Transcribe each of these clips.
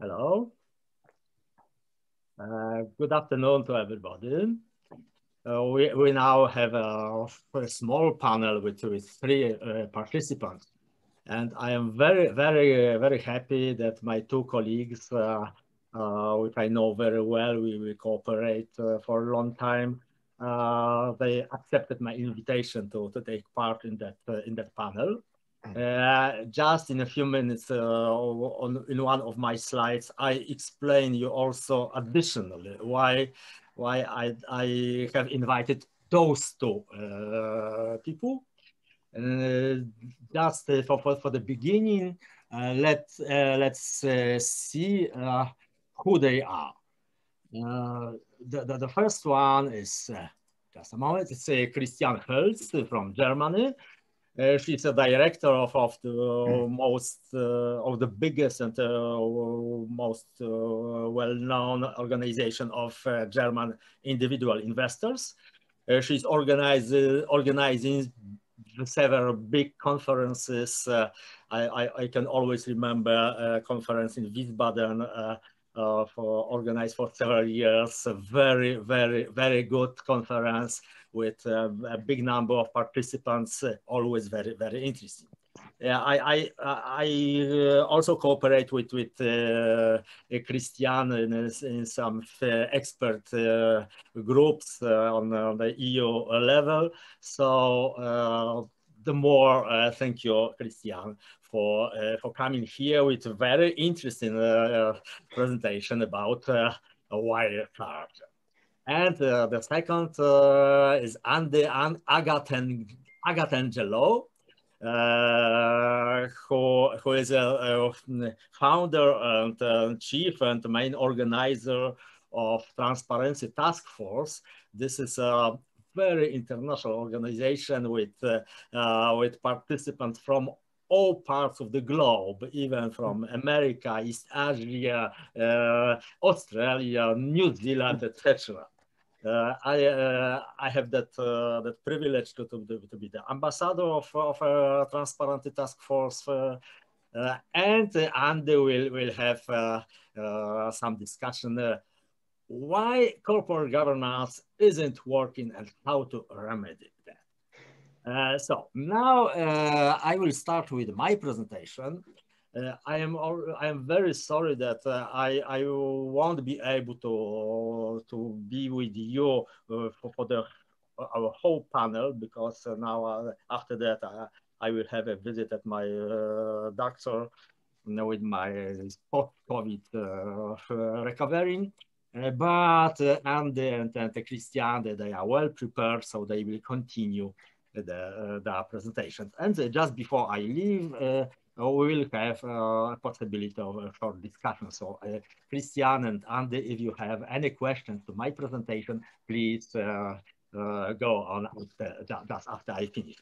Hello. Uh, good afternoon to everybody. Uh, we, we now have a, a, small panel with, with three uh, participants. And I am very, very, very happy that my two colleagues, uh, uh, which I know very well, we, we cooperate uh, for a long time. they accepted my invitation to, to take part in that, in that panel. Uh, just in a few minutes uh, on, in one of my slides, I explain you also additionally why, why I, I have invited those two uh, people. Uh, just for, for, for the beginning, uh, let, uh, let's see who they are. the, the, the, first one is, just a moment, it's Christian Hölz from Germany. Uh, she's a director of, of the mm. most uh, of the biggest and uh, most well-known organization of German individual investors. she's organized, organizing several big conferences. Uh, I, I, I, can always remember a conference in Wiesbaden uh, uh, for organized for several years. A very, very, very good conference with uh, a big number of participants, uh, always very, very interesting. Yeah, I, I, I uh, also cooperate with, with uh, Christian in, in some expert groups on, on, the EU level. So the more thank you, Christian, for uh, for coming here with a very interesting uh, presentation about uh, a Wirecard. And the second is Andy Agaten, Agathangelou, uh, who, who is a, a founder and uh, chief and main organizer of Transparency Task Force. This is a very international organization with, uh, with participants from all parts of the globe, even from America, East Asia, uh, Australia, New Zealand, etc. Uh, I uh, I have that uh, that privilege to, to, to be the ambassador of of a Transparency Task Force, uh, uh, and Andy will will have uh, some discussion why corporate governance isn't working and how to remedy that. Uh, so now uh, I will start with my presentation. Uh, I am I am very sorry that uh, I I won't be able to to be with you uh, for, for the our whole panel because now after that I, I will have a visit at my doctor you know, with my post-COVID recovering. Uh, but uh, Andy and, and Christian, they are well prepared, so they will continue the, uh, the presentation. And uh, just before I leave, uh, we will have a possibility of a short discussion. So Christian and Andy, if you have any questions to my presentation, please go on just after I finish.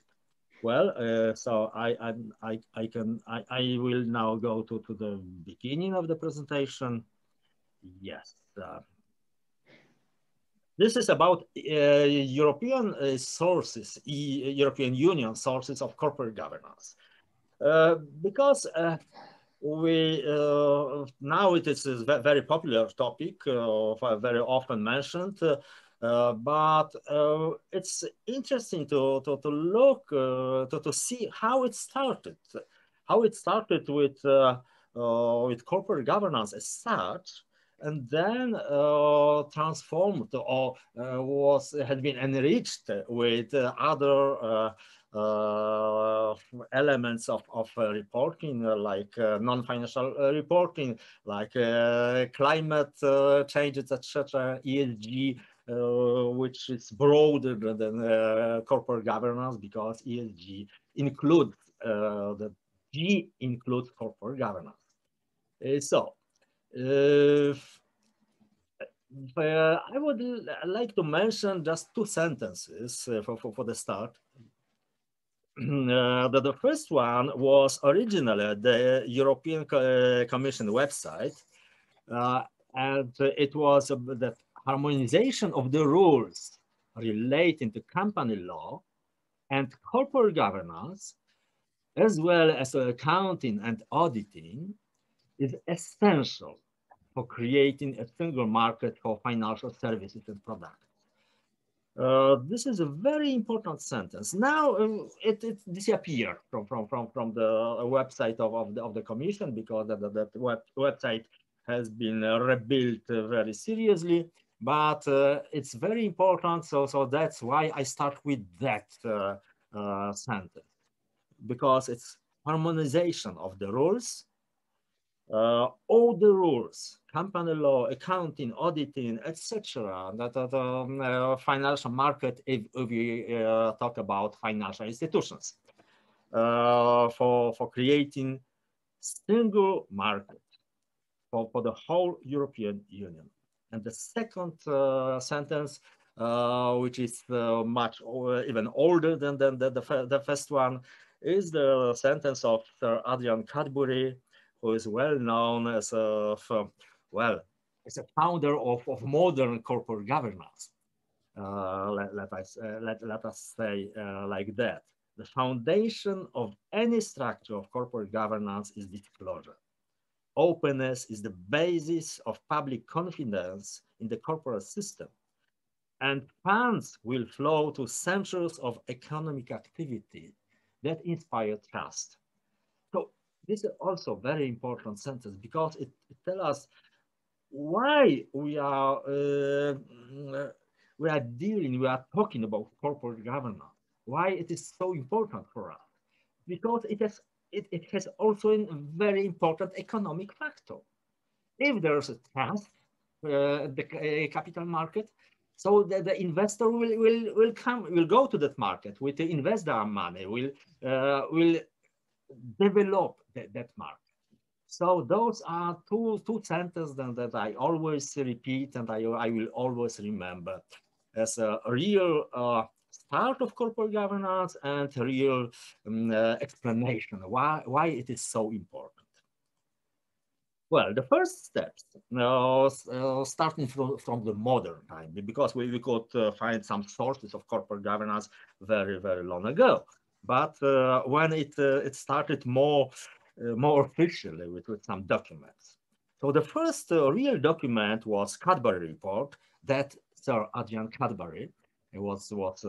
Well, uh, so I, I, I, I can, I, I will now go to, to the beginning of the presentation. Yes. Uh, this is about uh, European uh, sources, e European Union sources of corporate governance. Uh, because uh, we now it is a very popular topic, very often mentioned, but it's interesting to, to, to look, to, to see how it started, how it started with, with corporate governance as such, and then uh, transformed or uh, was had been enriched with uh, other uh, elements of, of uh, reporting uh, like non-financial reporting like climate changes etc esg which is broader than corporate governance because esg includes the g includes corporate governance. So uh, I would like to mention just two sentences uh, for, for, for the start. Uh, the, the, first one was originally the European Co Commission website, uh, and it was the harmonization of the rules relating to company law and corporate governance, as well as accounting and auditing, is essential for creating a single market for financial services and products. Uh, this is a very important sentence. Now um, it, it disappeared from, from, from, from the website of, of, the, of the commission because that, that web, website has been uh, rebuilt uh, very seriously, but uh, it's very important. So, so that's why I start with that uh, uh, sentence because it's harmonization of the rules uh, all the rules, company law, accounting, auditing, etc. That are the uh, financial market, if, if we uh, talk about financial institutions, uh, for for creating single market for for the whole European Union. And the second uh, sentence, uh, which is much even older than, than the, the, the first one, is the sentence of Sir Adrian Cadbury, who is well known as a, well, as a founder of, of modern corporate governance. Uh, let, let, us, uh, let, let us say uh, like that. The foundation of any structure of corporate governance is disclosure. Openness is the basis of public confidence in the corporate system. And funds will flow to centers of economic activity that inspire trust. This is also very important sentence because it, it tells us why we are uh, we are dealing, we are talking about corporate governance, why it is so important for us. Because it has it, it has also a very important economic factor. If there's a trust, uh, the uh, capital market, so the, the investor will, will, will come, will go to that market, will invest their money, will, uh, will develop that, that market. So those are two, two sentences that, that I always repeat and I, I will always remember as a real uh, start of corporate governance and a real um, uh, explanation why, why it is so important. Well, the first steps, uh, uh, starting from, from the modern time, because we, we could uh, find some sources of corporate governance very, very long ago. But uh, when it, uh, it started more, more officially with, with some documents. So the first real document was Cadbury report that Sir Adrian Cadbury was, was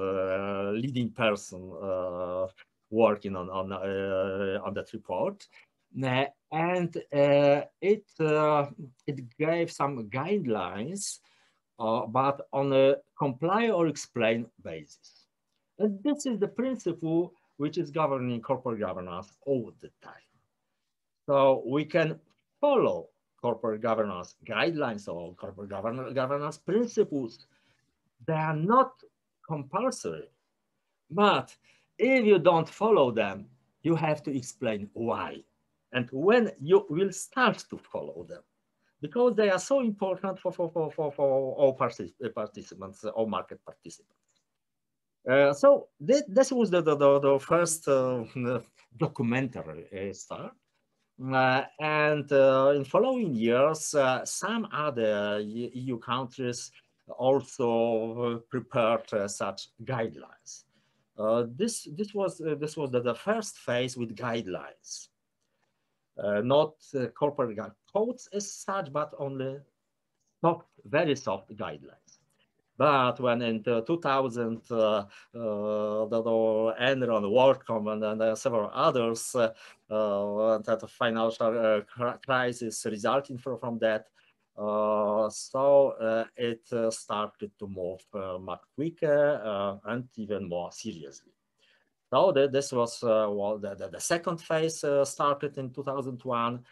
leading person working on, on, on that report. and uh, it uh, it gave some guidelines, uh, but on a comply or explain basis. And this is the principle which is governing corporate governance all the time. So we can follow corporate governance guidelines or corporate governance principles. They are not compulsory, but if you don't follow them, you have to explain why and when you will start to follow them because they are so important for, for, for, for, for all participants, all market participants. Uh, so th this was the, the, the first uh, documentary uh, start. Uh, and uh, in following years, uh, some other EU countries also uh, prepared uh, such guidelines. this, this was, this was the, the, first phase with guidelines. not corporate codes as such, but only soft, very soft guidelines. But when in 2000, uh, uh, Enron, WorldCom, and, and uh, several others, uh, uh, that financial uh, crisis resulting from, from that, so it started to move much quicker and even more seriously. So this was well, the, the, the, second phase started in 2001.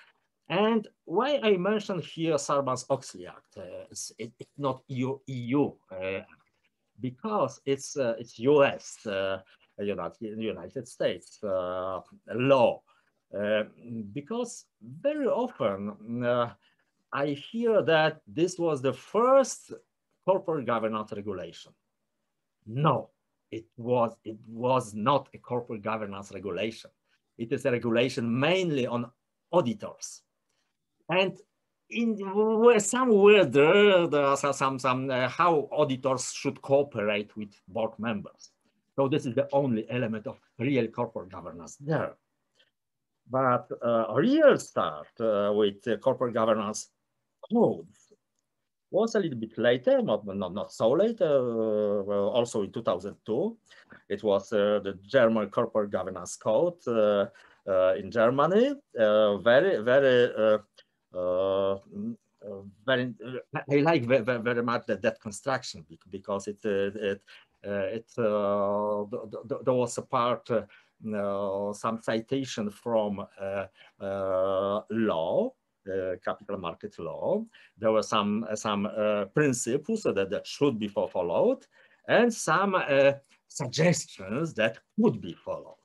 And why I mentioned here Sarbanes-Oxley Act, uh, it's, it, not EU, EU uh, because it's uh, it's US, uh, United, United States uh, law. Uh, because very often I hear that this was the first corporate governance regulation. No, it was it was not a corporate governance regulation. It is a regulation mainly on auditors and in somewhere there, there are some, some uh, how auditors should cooperate with board members. So this is the only element of real corporate governance there. But uh, a real start uh, with corporate governance codes was a little bit later, not, not, not so late, uh, well, also in 2002. It was uh, the German Corporate Governance Code uh, in Germany. Very, very, Uh, mm, uh, very, uh, I like very, very much that, that construction because it, it, it there was a part, some citation from law uh, capital market law. There were some some uh, principles that, that should be followed and some uh, suggestions that could be followed.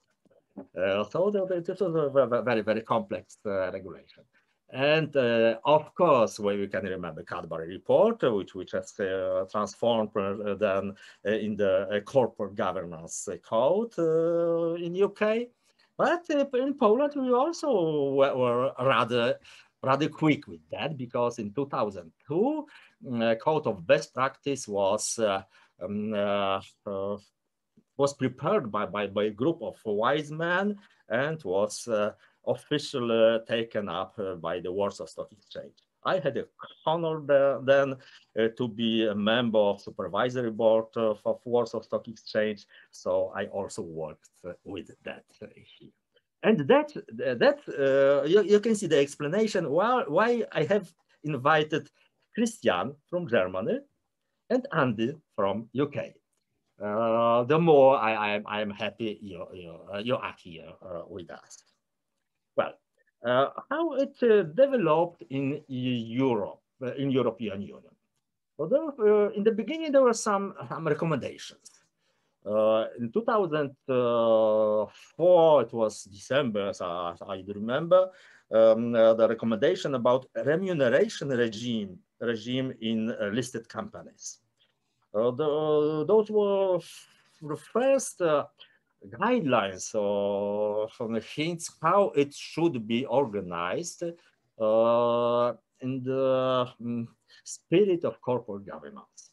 so this was a very, very complex regulation. And uh, of course, well, we can remember Cadbury report, which which has uh, transformed uh, then in the corporate governance code in UK. But in Poland, we also were, were rather rather quick with that because in 2002, uh, code of best practice was uh, um, uh, uh, was prepared by, by, by a group of wise men and was uh, officially taken up uh, by the Warsaw Stock Exchange. I had the honor then to be a member of supervisory board of Warsaw Stock Exchange, so I also worked with that here. And that, that uh, you, you can see the explanation why, why I have invited Christian from Germany and Andy from UK. Uh, the more I, am happy you, you, uh, you are here uh, with us. Uh, how it uh, developed in Europe, in European Union. Well, there, in the beginning, there were some, recommendations. Uh, in 2004, it was December, as I, remember, um, uh, the recommendation about remuneration regime regime in uh, listed companies. Uh, the, those were the first uh, guidelines or from the hints how it should be organized uh, in the um, spirit of corporate governance.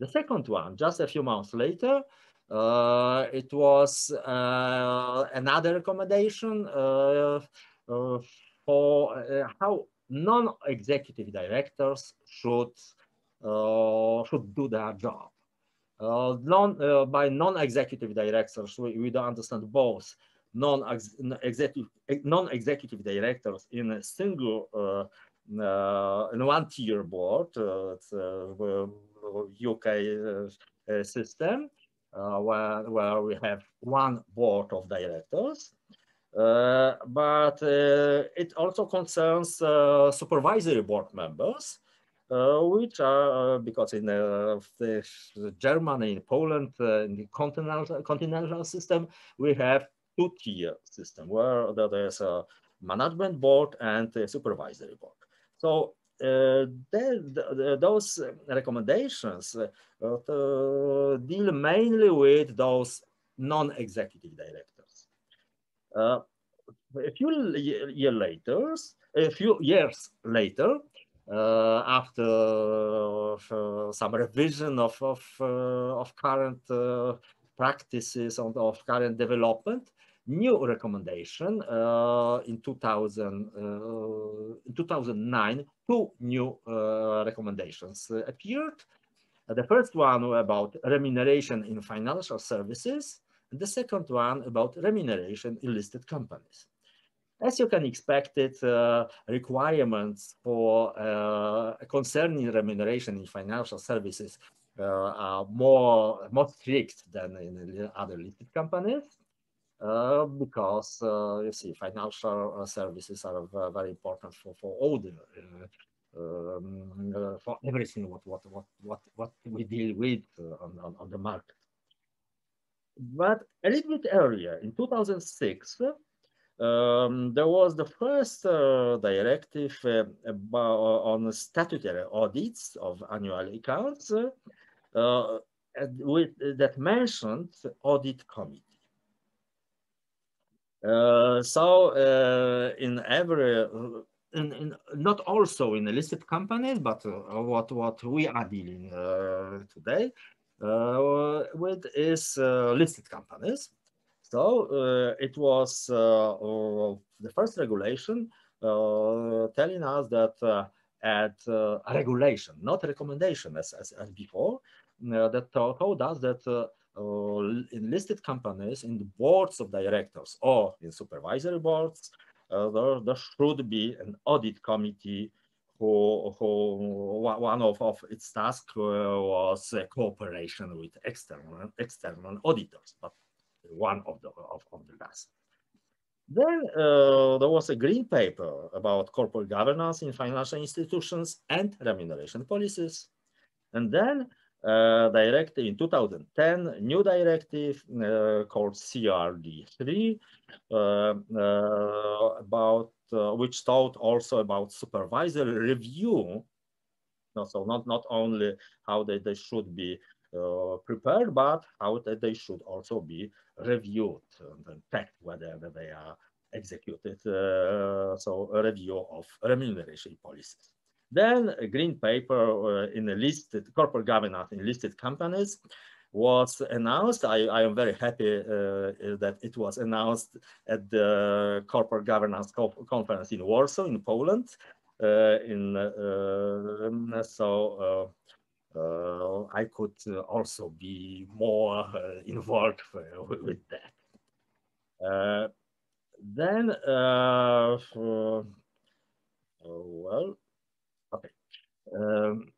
The second one, just a few months later, uh, it was uh, another recommendation uh, uh for uh, how non-executive directors should uh, should do their job. Non, by non-executive directors, we, we don't understand both non-executive non-executive directors in a single in one tier board. it's UK uh, uh, system uh, where, where we have one board of directors. Uh, but uh, it also concerns supervisory board members, which are, because in the, Germany, in Poland, in the continental, continental system, we have two-tier system where there's a management board and a supervisory board. So uh, those recommendations uh, deal mainly with those non-executive directors. Uh, a few years later, a few years later, uh, after uh, some revision of of, uh, of current practices and of current development, new recommendation uh, in 2000 uh, in 2009 two new uh, recommendations appeared. The first one about remuneration in financial services and the second one about remuneration in listed companies as you can expect it, uh, requirements for uh, concerning remuneration in financial services uh, are more, more strict than in other listed companies. Uh, because uh, you see financial uh, services are very important for, for all the um, for everything what what what what what we deal with on, on, on the market. But a little bit earlier, in 2006, um, there was the first uh, directive uh, on statutory audits of annual accounts uh, with, that mentioned audit committee. Uh, so uh, in every, in, in, not also in listed companies, but uh, what what we are dealing today with is listed companies. So uh, it was uh, uh, the first regulation telling us that at uh, regulation, not recommendation as, as, as before, uh, that told us that uh, in listed companies, in the boards of directors or in supervisory boards, there, there should be an audit committee who, who one of, of its tasks was cooperation with external external auditors, but one of the of, of the last. Then uh, there was a green paper about corporate governance in financial institutions and remuneration policies. And then uh, directive in 2010, new directive uh, called CRD3 uh, uh, about uh, which taught also about supervisory review. No, so not, not only how they, they should be prepared, but how they, should also be reviewed and checked whether they are executed. Uh, so a review of remuneration policies. Then a green paper uh, in a listed corporate governance in listed companies was announced. I, I am very happy uh, that it was announced at the corporate governance co conference in Warsaw in Poland. Uh, in uh, so uh, I could also be more involved with that. then, well, okay. Um,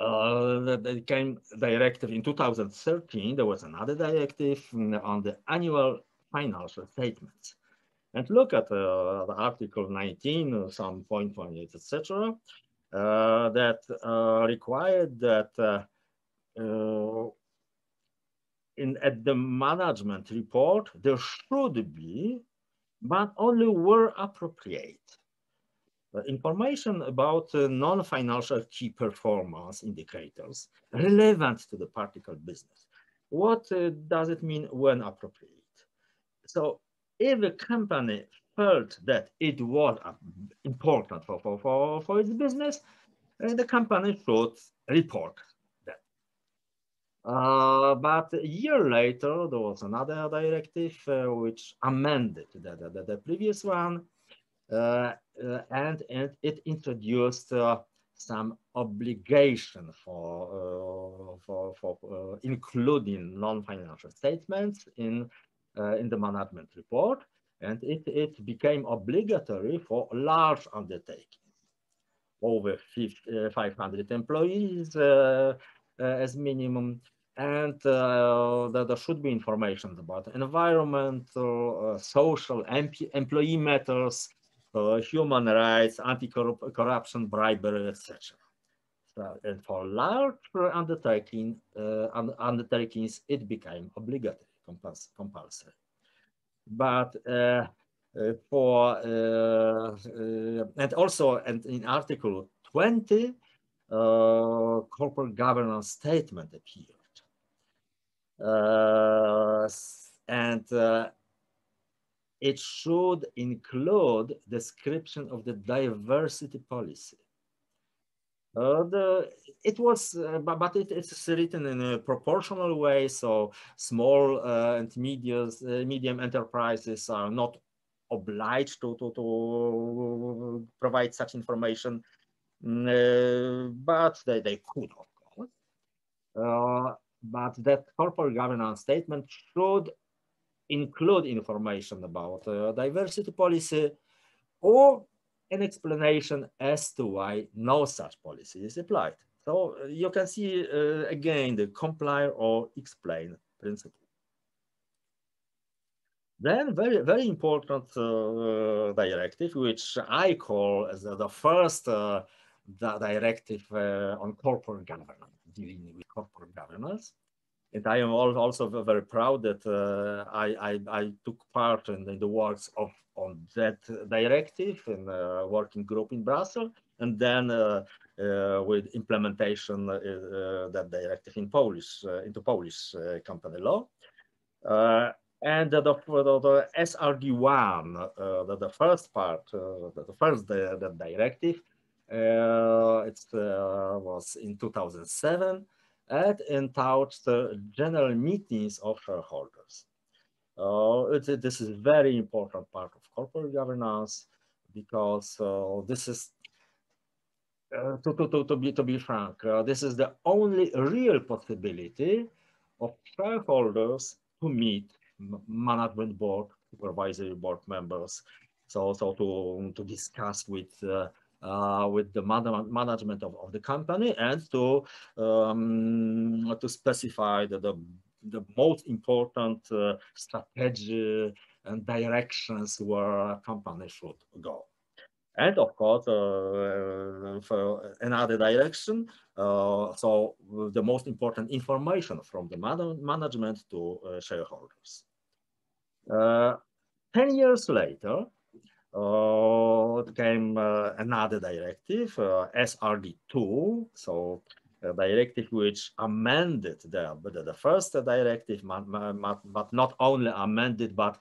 uh, that came directive in 2013. There was another directive on the annual financial statements. And look at uh, the Article 19, some point point eight, etc., uh, that uh, required that uh, uh, in at the management report there should be, but only where appropriate, information about uh, non-financial key performance indicators relevant to the particular business. What uh, does it mean when appropriate? So if a company felt that it was uh, important for, for, for, for its business, uh, the company should report that. Uh, but a year later, there was another directive uh, which amended the, the, the previous one uh, uh, and, and it introduced uh, some obligation for for, for including non-financial statements in in the management report, and it, it became obligatory for large undertakings over 50, 500 employees uh, uh, as minimum. And uh, that there should be information about environmental, social, employee matters, uh, human rights, anti-corruption, bribery, etc. So, and for large undertaking, uh, undertakings, it became obligatory, compuls compulsory. But uh, uh for, uh, and also and in Article 20, corporate governance statement appeared. and it should include description of the diversity policy. Uh, the, it was, uh, but, but it, it's written in a proportional way. So small uh, and medium, uh, medium enterprises are not obliged to, to, to provide such information, mm, uh, but they, they could, of course. But that corporate governance statement should include information about diversity policy or an explanation as to why no such policy is applied. So uh, you can see uh, again the comply or explain principle. Then very, very important uh, directive, which I call as the first uh, the directive uh, on corporate governance, dealing with corporate governance. And I am also very proud that uh, I, I, I, took part in, in, the works of on that directive in a working group in Brussels, and then uh, uh, with implementation uh, uh, that directive in Polish uh, into Polish company law. and the, the, the SRD1, the, the, first part, the, first the, directive, it was in 2007 and the general meetings of shareholders. Uh, this is very important part of corporate governance because uh, this is uh, to, to, to, to, be, to be frank, uh, this is the only real possibility of shareholders to meet management board, supervisory board members. So, so to, to discuss with uh, uh, with the man management of, of the company and to um, to specify the, the, the most important uh, strategy and directions where a company should go. And of course, uh, for another direction, uh, so the most important information from the man management to uh, shareholders. 10 years later, uh, came uh, another directive, uh, SRD2, so directive which amended the, the, the first directive, but not only amended, but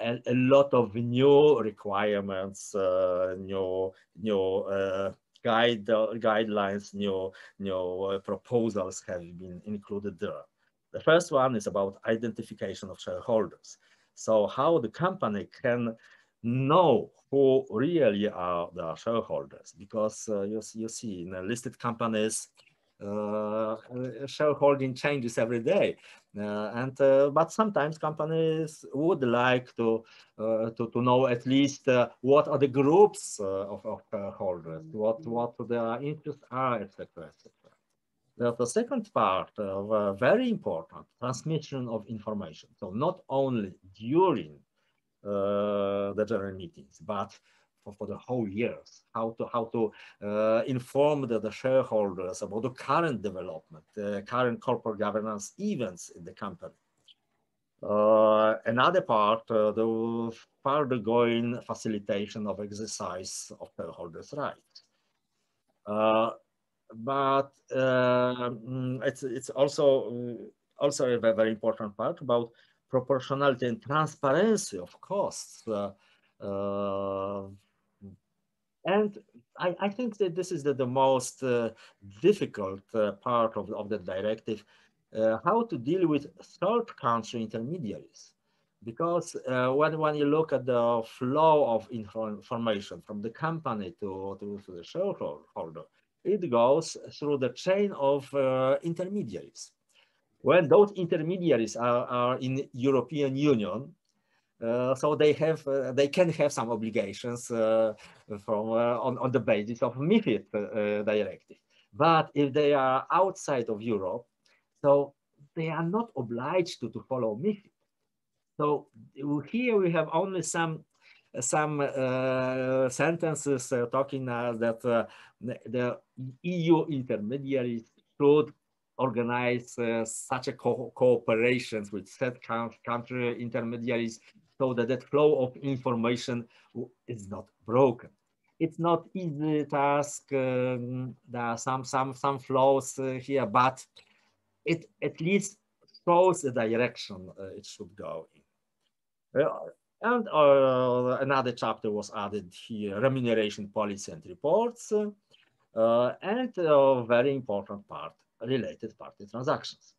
a, a lot of new requirements, uh, new new uh, guide guidelines, new new uh, proposals have been included there. The first one is about identification of shareholders. So how the company can know who really are the shareholders, because uh, you, you see in listed companies, uh, shareholding changes every day. Uh, and uh, but sometimes companies would like to uh, to, to know at least uh, what are the groups of, of holders, what what their interests are, etc., etc. The, the second part, of very important, transmission of information. So not only during the general meetings, but for, for the whole years, how to how to uh, inform the, the, shareholders about the current development, the current corporate governance events in the company. Uh, another part, uh, the further going facilitation of exercise of shareholders' rights. Uh, but uh, mm, it's it's also also a very important part about proportionality and transparency of costs uh, uh, and I, I, think that this is the, the most uh, difficult part of, of the directive, how to deal with third country intermediaries. Because uh, when, when you look at the flow of information from the company to, to, to the shareholder, it goes through the chain of uh, intermediaries. When those intermediaries are, are in European Union, uh, so they have uh, they can have some obligations uh, from on, on the basis of MIFID directive. But if they are outside of Europe, so they are not obliged to, to follow MIFID. So here we have only some some uh, sentences uh, talking uh, that the EU intermediaries should organize such a co cooperations with set country intermediaries so that that flow of information is not broken. It's not easy task. Um, there are some some some flaws uh, here, but it at least shows the direction uh, it should go in. Uh, and uh, another chapter was added here, remuneration policy and reports, uh, and a very important part, related party transactions.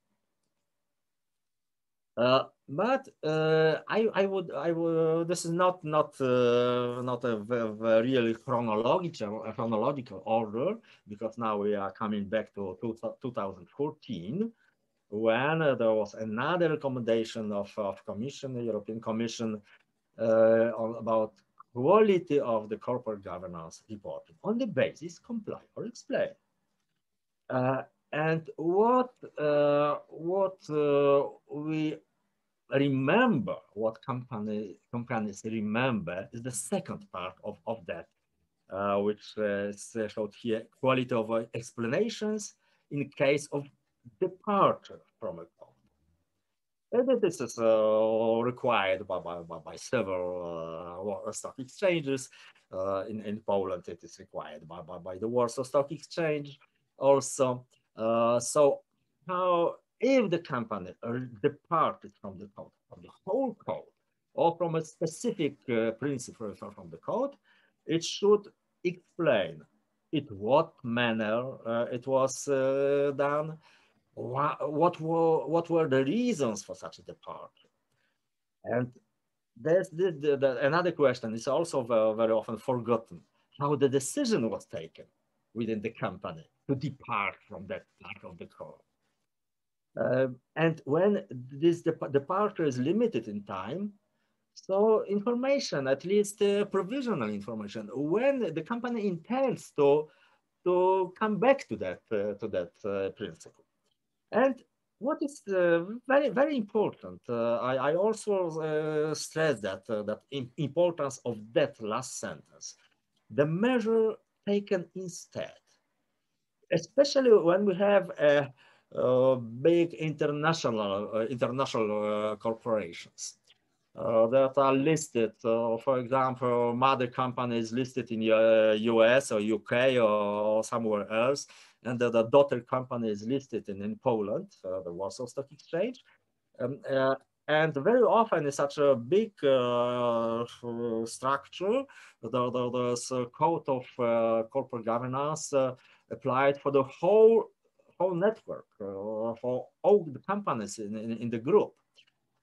Uh, but uh, I, I would, I would. This is not not uh, not a, a, really chronological chronological order because now we are coming back to, to 2014 when uh, there was another recommendation of of Commission, the European Commission, uh, on, about quality of the corporate governance reporting on the basis comply or explain. Uh, and what uh, what uh, we remember, what company, companies remember is the second part of, of that, uh, which uh, is showed here, quality of uh, explanations in case of departure from a code. And this is uh, required by, by, by several uh, stock exchanges. Uh, in, in Poland, it is required by, by, by the Warsaw Stock Exchange also. Uh, so how if the company departed from the code, from the whole code, or from a specific uh, principle from the code, it should explain in what manner uh, it was uh, done, what, what, were, what were the reasons for such a departure. And there's the, the, the, another question is also very, very often forgotten, how the decision was taken within the company to depart from that part of the code. Uh, and when this departure is limited in time, so information, at least uh, provisional information, when the company intends to, to come back to that, uh, to that uh, principle. And what is uh, very, very important, uh, I, I, also stress that, that importance of that last sentence. The measure taken instead, especially when we have a, a big international, uh, international uh, corporations uh, that are listed. for example, mother companies listed in the US or UK or, somewhere else, and the, the, daughter company is listed in, in Poland, the Warsaw Stock Exchange. Um, and very often in such a big uh, structure, the, the, the code of uh, corporate governance uh, applied for the whole whole network uh, for all the companies in, in, in, the group.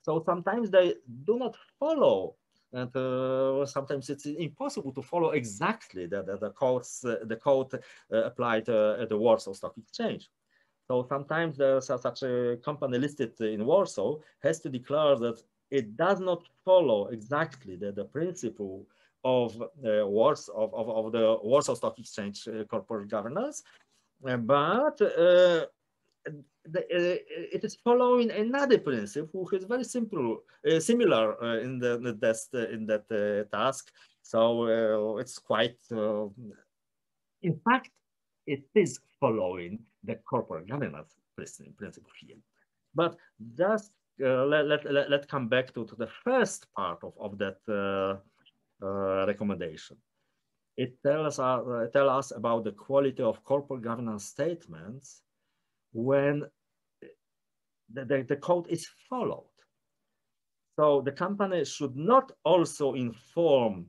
So sometimes they do not follow and uh, sometimes it's impossible to follow exactly the, the, the codes, uh, the code applied at the Warsaw Stock Exchange. So sometimes there's such a company listed in Warsaw has to declare that it does not follow exactly the, the principle of, uh, Wars, of, of, of, the Warsaw Stock Exchange uh, corporate governance, uh, but uh, the, it is following another principle which is very simple, similar in the, the test, in that task. So it's quite, in fact, it is following the corporate governance principle here. But just uh, let, let, let, let come back to, to the first part of, of that uh, recommendation. It tells, uh, tell us about the quality of corporate governance statements when the, the, the code is followed. So the company should not also inform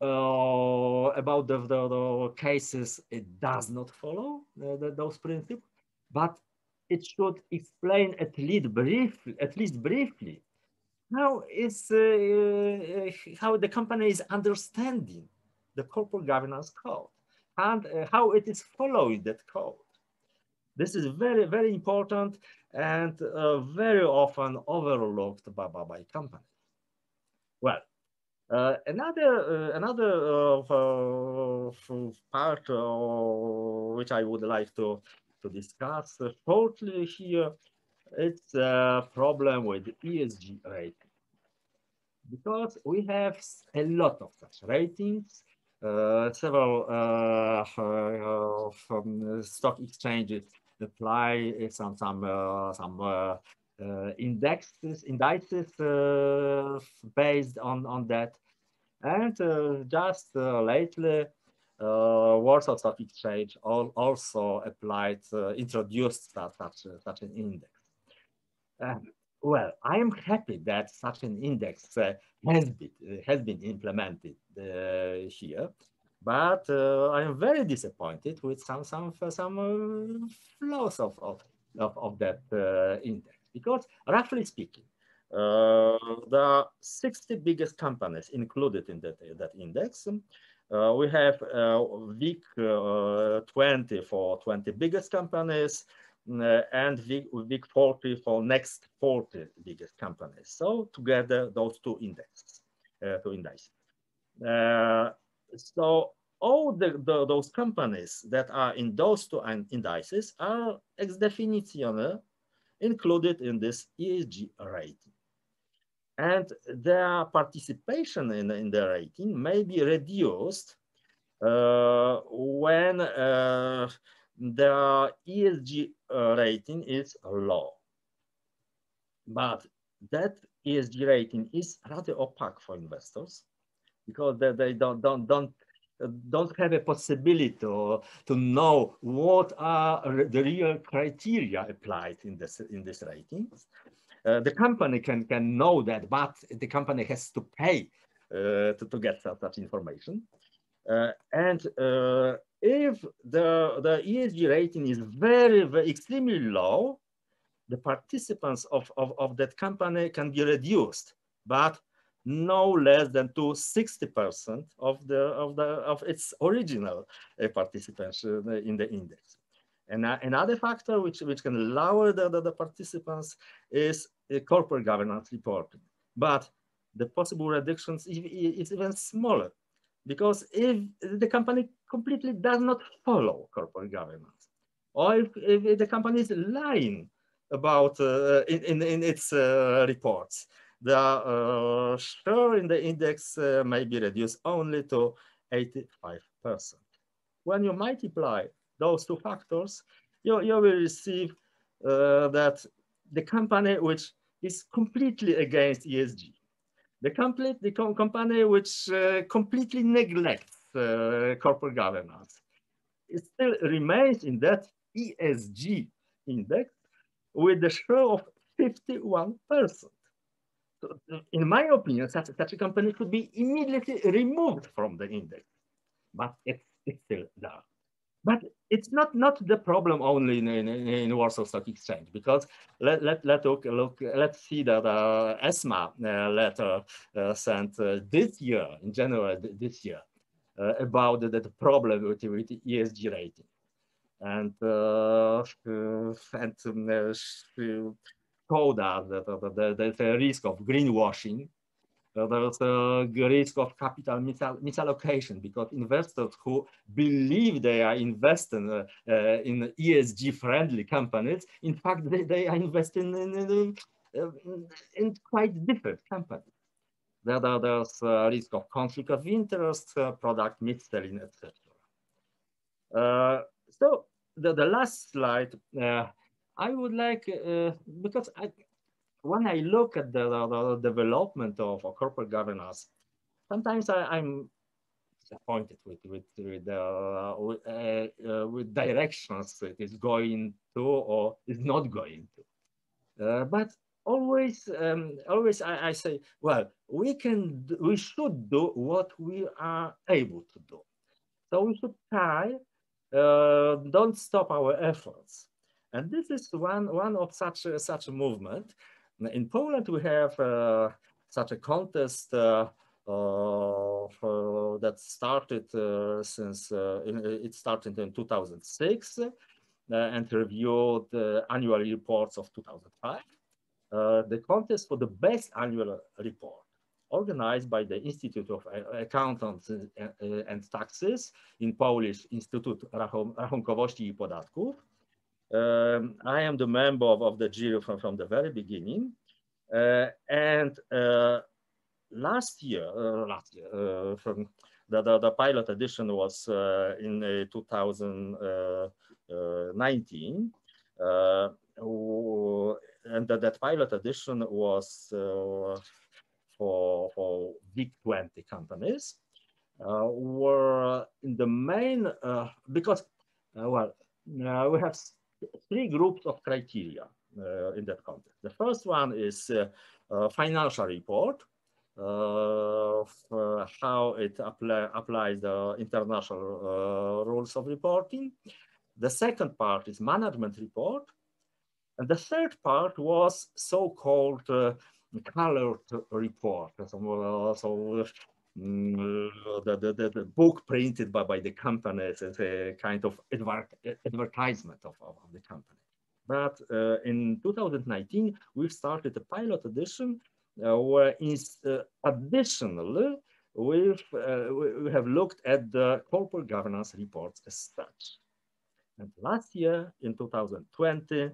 uh, about the, the, the, cases it does not follow uh, the, those principles, but it should explain at least briefly, at least briefly, how is uh, uh how the company is understanding the corporate governance code and uh, how it is following that code. This is very, very important and uh, very often overlooked by, by, by companies. Well, uh, another uh, another part which I would like to to discuss shortly here, it's a problem with ESG rating because we have a lot of such ratings. Uh, several uh, uh, stock exchanges apply some some some uh, indexes, indices uh, based on, on that. And uh, just lately, Warsaw Stock Exchange also applied, introduced such, such an index. Well, I am happy that such an index has, been, has been implemented here but uh, I am very disappointed with some some some uh, flaws of, of of, of that uh, index. Because roughly speaking, uh, the 60 biggest companies included in that, that index. Uh, we have uh, uh, 20 for 20 biggest companies uh, and big, WIG 40 for next 40 biggest companies. So together, those two indexes, uh, two indices. so all the, the, those companies that are in those two indices are ex definition included in this ESG rating. And their participation in, in the rating may be reduced uh, when uh, the ESG uh, rating is low. But that ESG rating is rather opaque for investors because they, they don't, don't, don't don't have a possibility to, to know what are the real criteria applied in this in this ratings. Uh, the company can can know that, but the company has to pay uh, to, to get such, such information. Uh, and uh, if the the ESG rating is very, very extremely low, the participants of, of, of that company can be reduced, but no less than to 60% of the of the of its original uh, participants uh, in the index. And uh, another factor which, which can lower the, the, the participants is corporate governance reporting. But the possible reductions is even smaller because if the company completely does not follow corporate governance, or if, if the company is lying about uh, in, in, in, its uh, reports, the uh, share in the index uh, may be reduced only to 85%. When you multiply those two factors, you, you will receive uh, that the company which is completely against ESG, the, complete, the com company which uh, completely neglects uh, corporate governance, it still remains in that ESG index with the share of 51%. So in my opinion, such, such a company could be immediately removed from the index, but it's, it's still there. But it's not, not the problem only in, in, in Warsaw Stock Exchange because let, let, let look, look, let's see that uh, ESMA uh, letter uh, sent uh, this year, in January this year, uh, about the, the problem with, with ESG rating. And, uh, and um, told us that, that, that there's a risk of greenwashing there's a risk of capital misallocation because investors who believe they are investing uh, uh, in ESG friendly companies, in fact, they, they are investing in, in, in, in quite different companies. There, there's a risk of conflict of interest, uh, product mis-selling, etc. Uh, so the, the last slide, uh, I would like, uh, because I, when I look at the, the, the development of corporate governance, sometimes I, am disappointed with with with, uh, with, uh, uh, with, directions it is going to or is not going to. Uh, but always, um, always I, I, say, well, we can, we should do what we are able to do. So we should try. Uh, don't stop our efforts. And this is one one of such a, such a movement in Poland, we have uh, such a contest uh, uh, that started since in, it started in 2006 and reviewed annual reports of 2005. the contest for the best annual report organized by the Institute of Accountants and Taxes in Polish Instytut Rachunkowości i Podatków. Um, I am the member of, of the jury from, from the very beginning. Uh, and uh, last year, uh, last year, uh, from the, the, the, pilot edition was uh, in uh, 2019. and that, that pilot edition was for, for big 20 companies. were in the main, because, well, we have three groups of criteria uh, in that context. The first one is uh, financial report, uh, how it apply, applies the international rules of reporting. The second part is management report. And the third part was so-called uh, colored report. So, so the, the, the, the, book printed by, by the companies as a kind of adver advertisement of, of, of, the company. But uh, in 2019, we started a pilot edition uh, where is, uh, additionally, we've, uh, we have looked at the corporate governance reports as such. And last year, in 2020, uh,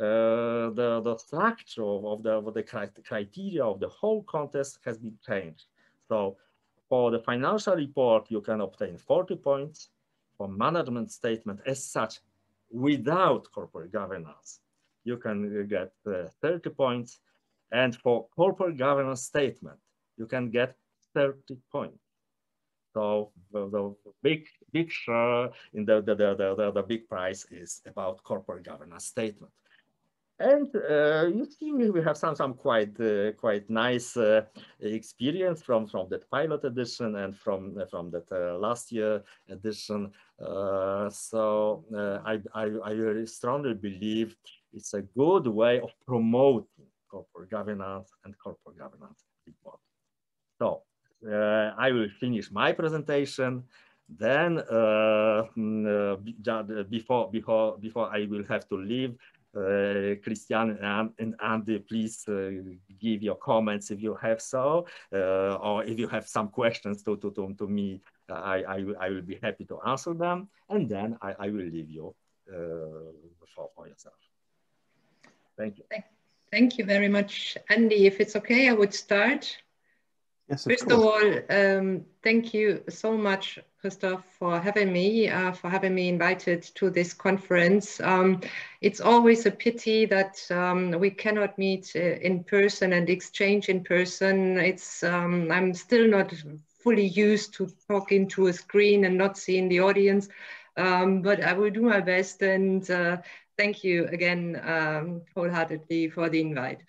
the, the structure of the, of the criteria of the whole contest has been changed. So for the financial report, you can obtain 40 points. For management statement as such, without corporate governance, you can get uh, 30 points. And for corporate governance statement, you can get 30 points. So the, the big, big share in the, the, the, the, the big prize is about corporate governance statement. And uh, you see, we have some some quite uh, quite nice uh, experience from from that pilot edition and from from that last year edition. So I, I I strongly believe it's a good way of promoting corporate governance and corporate governance report. uh, I will finish my presentation. Then uh, mm, before before before I will have to leave, Christian and, and Andy, please uh, give your comments if you have so, uh, or if you have some questions to, to, to, to me, I, I, I will be happy to answer them. And then I, I will leave you for, for yourself. Thank you. Thank you very much, Andy. If it's okay, I would start. Yes, of First course. of all, um, thank you so much, Christoph, for having me, uh, for having me invited to this conference. Um, it's always a pity that um, we cannot meet uh, in person and exchange in person. It's um, I'm still not fully used to talking to a screen and not seeing the audience, um, but I will do my best. And uh, thank you again um, wholeheartedly for the invite.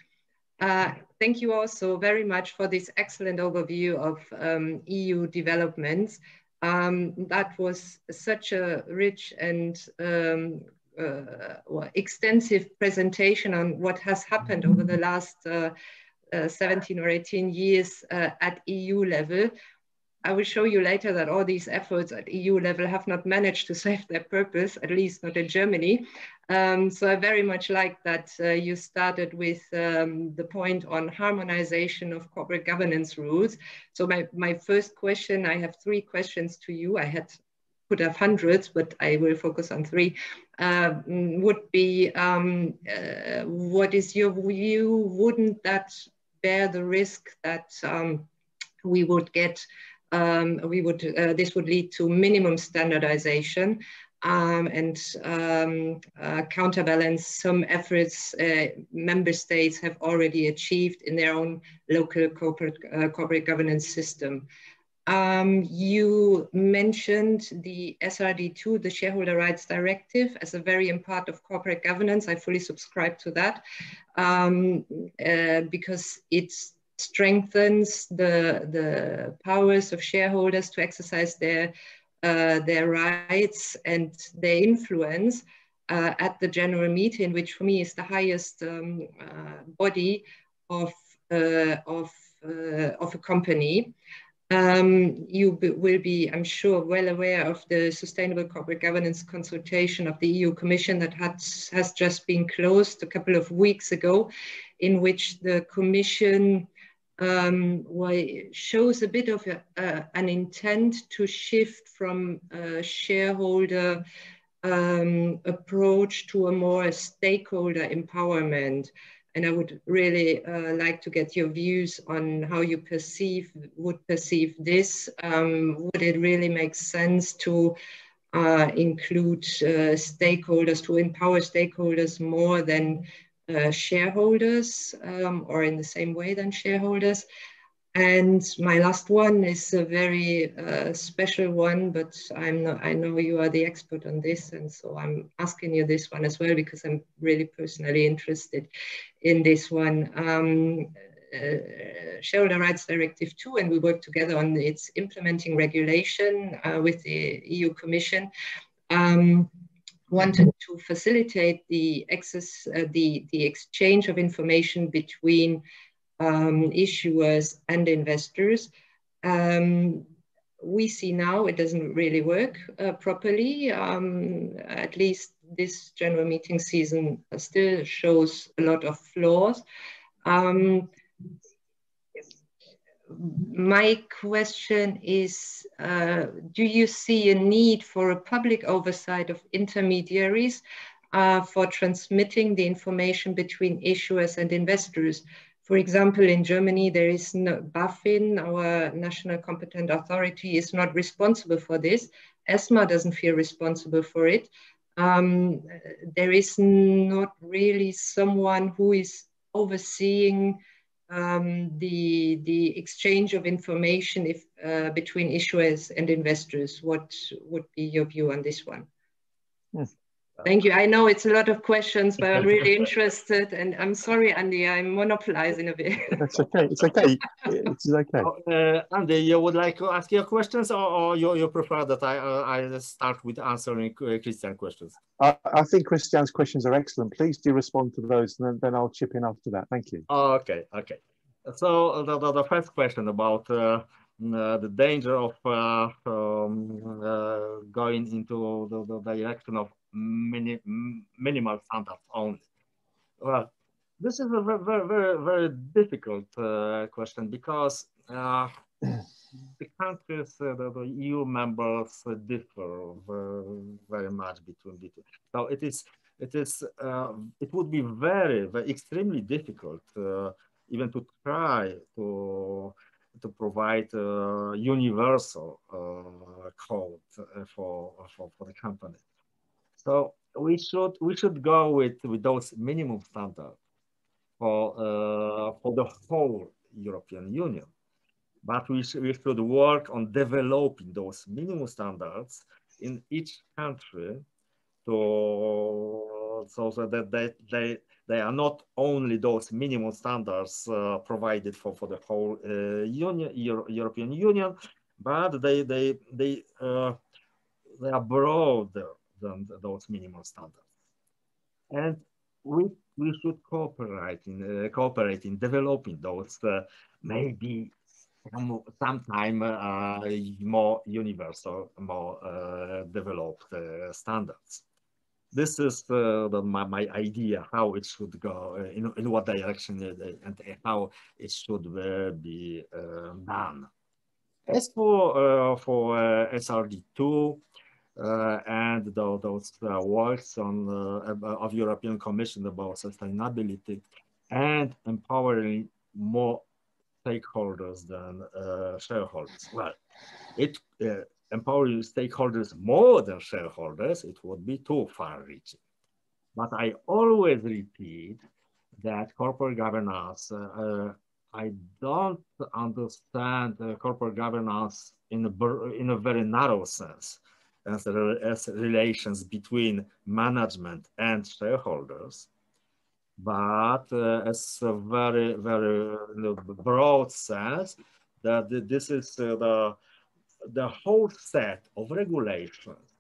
Thank you also very much for this excellent overview of um, EU developments. Um, that was such a rich and um, uh, extensive presentation on what has happened over the last uh, uh, 17 or 18 years uh, at EU level. I will show you later that all these efforts at EU level have not managed to serve their purpose, at least not in Germany. Um, so I very much like that uh, you started with um, the point on harmonization of corporate governance rules. So my, my first question, I have three questions to you. I had could have hundreds, but I will focus on three, uh, would be um, uh, what is your view? Wouldn't that bear the risk that um, we would get um, we would, uh, this would lead to minimum standardization um, and um, uh, counterbalance some efforts uh, member states have already achieved in their own local corporate, uh, corporate governance system. Um, you mentioned the SRD2, the Shareholder Rights Directive, as a very important part of corporate governance. I fully subscribe to that um, uh, because it's strengthens the, the powers of shareholders to exercise their, their rights and their influence uh, at the general meeting, which for me is the highest um, uh, body of, uh, of, uh, of a company. Um, you will be, I'm sure, well aware of the Sustainable Corporate Governance consultation of the EU Commission that has, has just been closed a couple of weeks ago, in which the Commission um, shows a bit of a, uh, an intent to shift from a shareholder um, approach to a more stakeholder empowerment. And I would really uh, like to get your views on how you perceive, would perceive this. Um, would it really make sense to uh, include uh, stakeholders, to empower stakeholders more than uh, shareholders um, or in the same way than shareholders. And my last one is a very uh, special one, but I'm not, I know you are the expert on this. And so I'm asking you this one as well, because I'm really personally interested in this one. Um, uh, Shareholder Rights Directive 2, and we work together on its implementing regulation uh, with the EU Commission. Um, wanted to facilitate the access, uh, the, the exchange of information between um, issuers and investors. Um, we see now it doesn't really work uh, properly. Um, at least this general meeting season still shows a lot of flaws. Um, my question is, uh, do you see a need for a public oversight of intermediaries uh, for transmitting the information between issuers and investors? For example, in Germany, there is no BaFin, our national competent authority is not responsible for this. ESMA doesn't feel responsible for it. Um, there is not really someone who is overseeing um, the, the exchange of information if, uh, between issuers and investors. What would be your view on this one? Yes. Thank you. I know it's a lot of questions, but I'm really interested. And I'm sorry, Andy, I'm monopolizing a bit. That's okay. It's okay. It's okay. Uh, Andy, you would like to ask your questions or, or you, you prefer that I, uh, I start with answering Christian's questions? I, I think Christian's questions are excellent. Please do respond to those and then, then I'll chip in after that. Thank you. Okay, okay. So the, the, the first question about uh, uh, the danger of uh, um, uh, going into the, the, direction of mini, minimal standards only. Well, this is a very, very, very, very difficult uh, question because uh, the countries, uh, the, the, EU members differ very much between between. So it is, it is, it would be very, very extremely difficult even to try to to provide a universal uh, code for, for, for the company. So we should we should go with, with those minimum standards for uh, for the whole European Union. But we, sh we should work on developing those minimum standards in each country to so that they, they they are not only those minimum standards uh, provided for, for the whole uh, union, Euro European Union, but they, they, they, uh, they are broader than those minimum standards. And we, we should cooperate in, uh, cooperate in developing those uh, maybe some, sometime uh, more universal, more developed standards this is uh, the, my, my idea how it should go, uh, in, in what direction uh, and how it should uh, be uh, done. As for, uh, for SRD2 and the, those works on, of European Commission about sustainability and empowering more stakeholders than shareholders, well, it empowering stakeholders more than shareholders, it would be too far reaching. But I always repeat that corporate governance, uh, uh, I don't understand uh, corporate governance in a, in a very narrow sense as, as relations between management and shareholders, but uh, as a very, very broad sense that this is uh, the the whole set of regulations,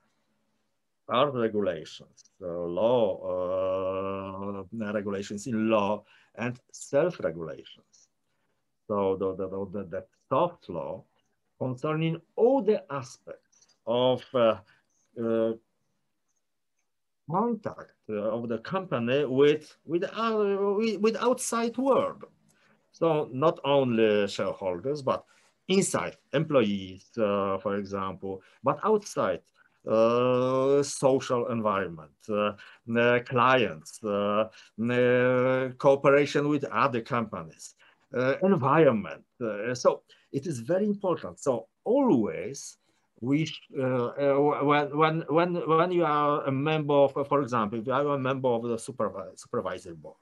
art regulations, law uh, regulations in law, and self-regulations. So the, the, the, the, soft law concerning all the aspects of uh, uh, contact of the company with with, uh, with, outside world. So not only shareholders, but inside employees, uh, for example, but outside uh, social environment, uh, clients, cooperation with other companies, environment. So it is very important. So always we when when when when you are a member of, for example, if you are a member of the supervisor supervisory board,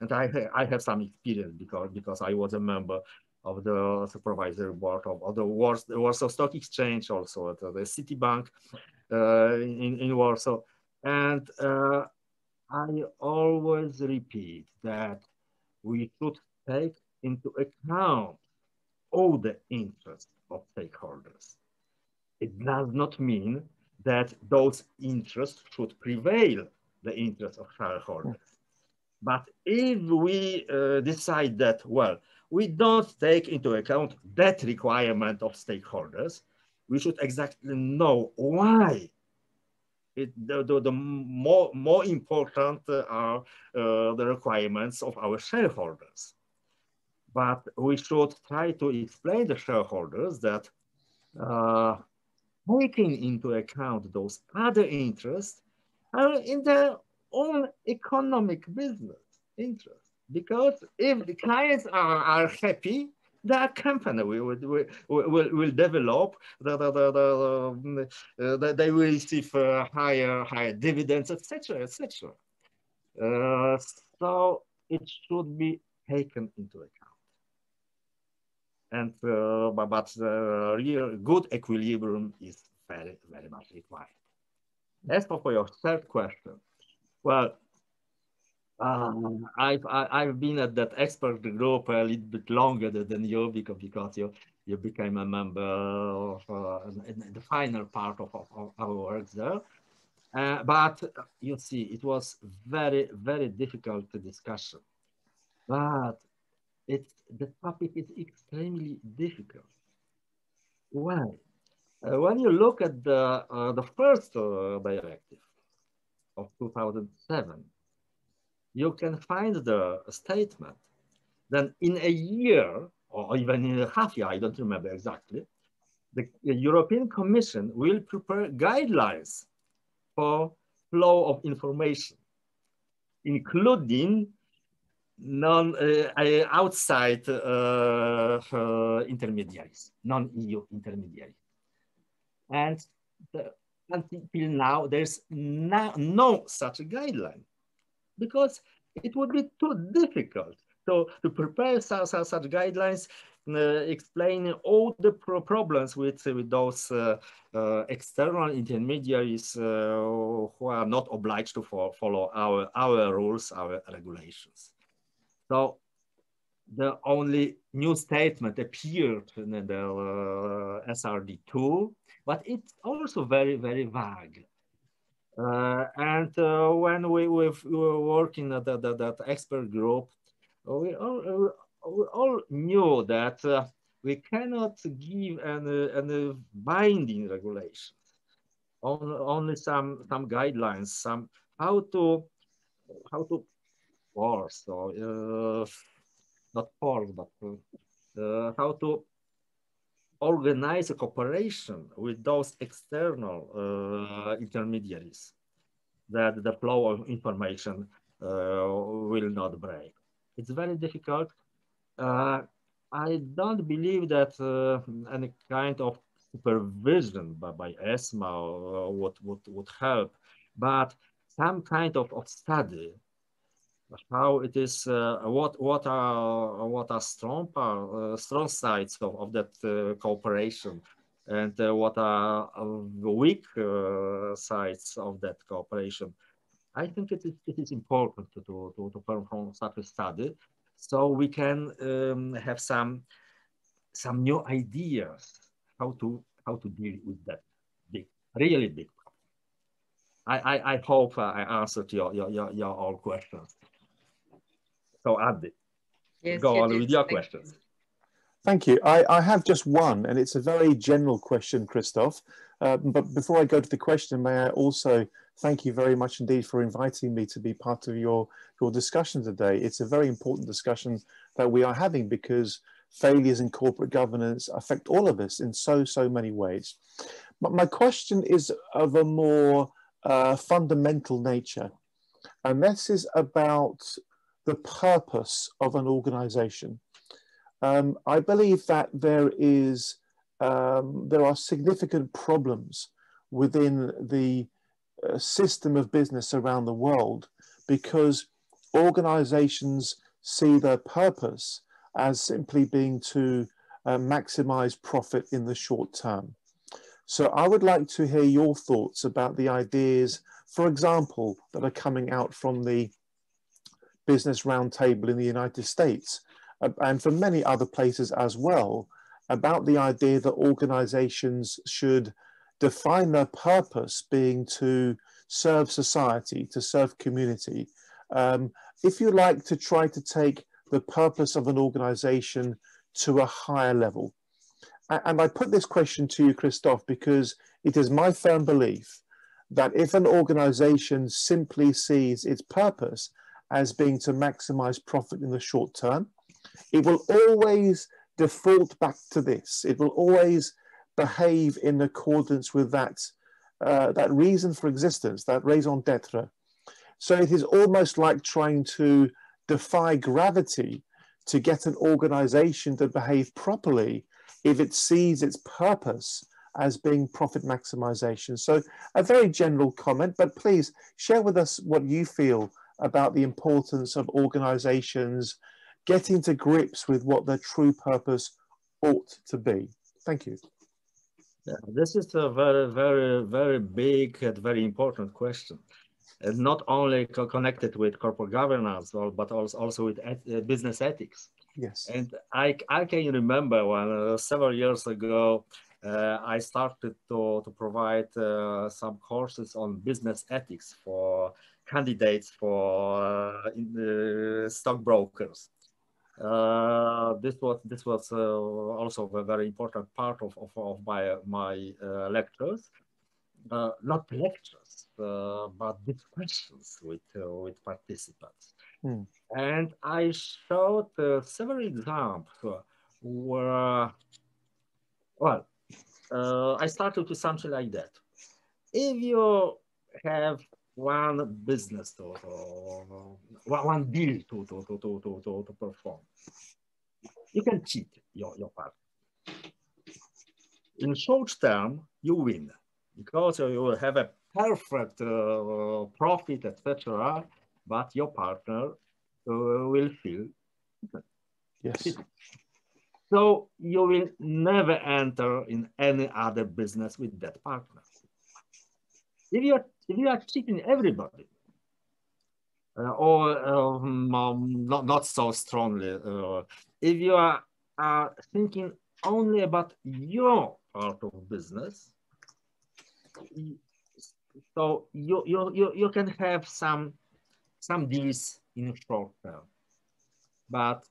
and I I have some experience because because I was a member of the supervisory board of, of the Warsaw Stock Exchange, also at the Citibank uh, in, in Warsaw. And uh, I always repeat that we should take into account all the interests of stakeholders. It does not mean that those interests should prevail the interests of shareholders. But if we uh, decide that, well, we don't take into account that requirement of stakeholders. We should exactly know why it, the, the, the, more, more important are uh, the requirements of our shareholders. But we should try to explain the shareholders that uh, taking into account those other interests are in their own economic business interest because if the clients are, are happy, the company will, will, will, will develop, the, the, the, the, uh, the they will receive uh, higher, higher dividends, etc., etc. Uh, so it should be taken into account. And uh, but, but uh, real good equilibrium is very, very much required. As for, your third question, well, um, I've I, have been at that expert group a little bit longer than you because because you you became a member of uh, the final part of, of, our work there. Uh, but you see, it was very very difficult discussion. But it the topic is extremely difficult. Well, uh, when you look at the, uh, the first uh, directive of 2007, you can find the statement then in a year or even in a half year, I don't remember exactly, the European Commission will prepare guidelines for flow of information, including non uh, outside uh, uh, intermediaries, non-EU intermediaries. And the, until now, there's no, no such guideline because it would be too difficult to, to prepare such, such guidelines, uh, explaining all the pro problems with, with those external intermediaries who are not obliged to fo follow our, our rules, our regulations. So the only new statement appeared in the uh, SRD2, but it's also very, very vague. Uh, and uh, when we, we were working at that, that, expert group, we all, we all knew that uh, we cannot give any, any binding regulations, only, only some, some guidelines, some how to, how to force or uh, not force, but uh, how to organize a cooperation with those external uh, intermediaries that the flow of information uh, will not break. It's very difficult. Uh, I don't believe that any kind of supervision by, by ESMA would, would, would help, but some kind of, of study how it is uh, what what are what are strong uh, strong sides of, of that uh, cooperation and uh, what are weak uh, sides of that cooperation I think it is, it is important to, to, to, to perform such a study so we can um, have some, some new ideas how to, how to deal with that big, really big problem. I, I, I hope I answered your, your, your, your all questions. So Andy, yes, go on with your questions. Thank you. I, I have just one, and it's a very general question, Christoph. Uh, but before I go to the question, may I also thank you very much indeed for inviting me to be part of your, your discussion today. It's a very important discussion that we are having because failures in corporate governance affect all of us in so, so many ways. But my question is of a more uh, fundamental nature. And this is about the purpose of an organization. Um, I believe that there is um, there are significant problems within the uh, system of business around the world because organizations see their purpose as simply being to uh, maximize profit in the short term. So I would like to hear your thoughts about the ideas, for example, that are coming out from the Business Roundtable in the United States uh, and from many other places as well, about the idea that organizations should define their purpose being to serve society, to serve community. Um, if you like to try to take the purpose of an organization to a higher level. And I put this question to you, Christoph, because it is my firm belief that if an organization simply sees its purpose as being to maximize profit in the short term, it will always default back to this. It will always behave in accordance with that, uh, that reason for existence, that raison d'etre. So it is almost like trying to defy gravity to get an organization to behave properly if it sees its purpose as being profit maximization. So a very general comment, but please share with us what you feel about the importance of organizations getting to grips with what their true purpose ought to be. Thank you. Yeah, this is a very, very, very big and very important question. And not only co connected with corporate governance, but also, also with et uh, business ethics. Yes. And I, I can remember when uh, several years ago, uh, I started to, to provide uh, some courses on business ethics for candidates for uh, stockbrokers. Uh, this was this was uh, also a very important part of, of, of my my uh, lectures. Uh, not lectures, uh, but discussions with with participants. Mm. And I showed several examples where, well, I started with something like that. If you have one business to, to one deal to, to, to, to, to, to perform. You can cheat your, your partner. In short term, you win because you will have a perfect uh, profit, etc. But your partner uh, will feel yes. So you will never enter in any other business with that partner. If you if you are cheating everybody, uh, or um, um, not, not so strongly, uh, if you are, are thinking only about your part of business, so you, you, you, you can have some, some deals in short term, but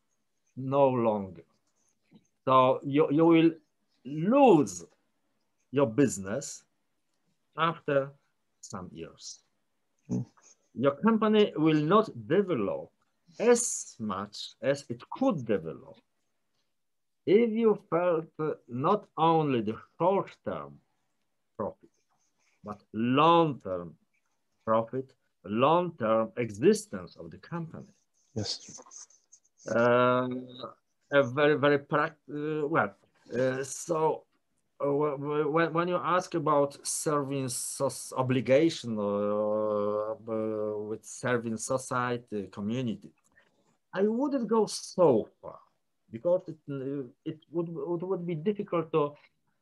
no longer. So you, you will lose your business after some years. Mm. Your company will not develop as much as it could develop if you felt not only the short-term profit, but long-term profit, long-term existence of the company. Yes. Uh, a very, very practical, uh, well, uh, so when, when you ask about serving obligation uh, uh, with serving society, community, I wouldn't go so far because it, it would, it would be difficult to,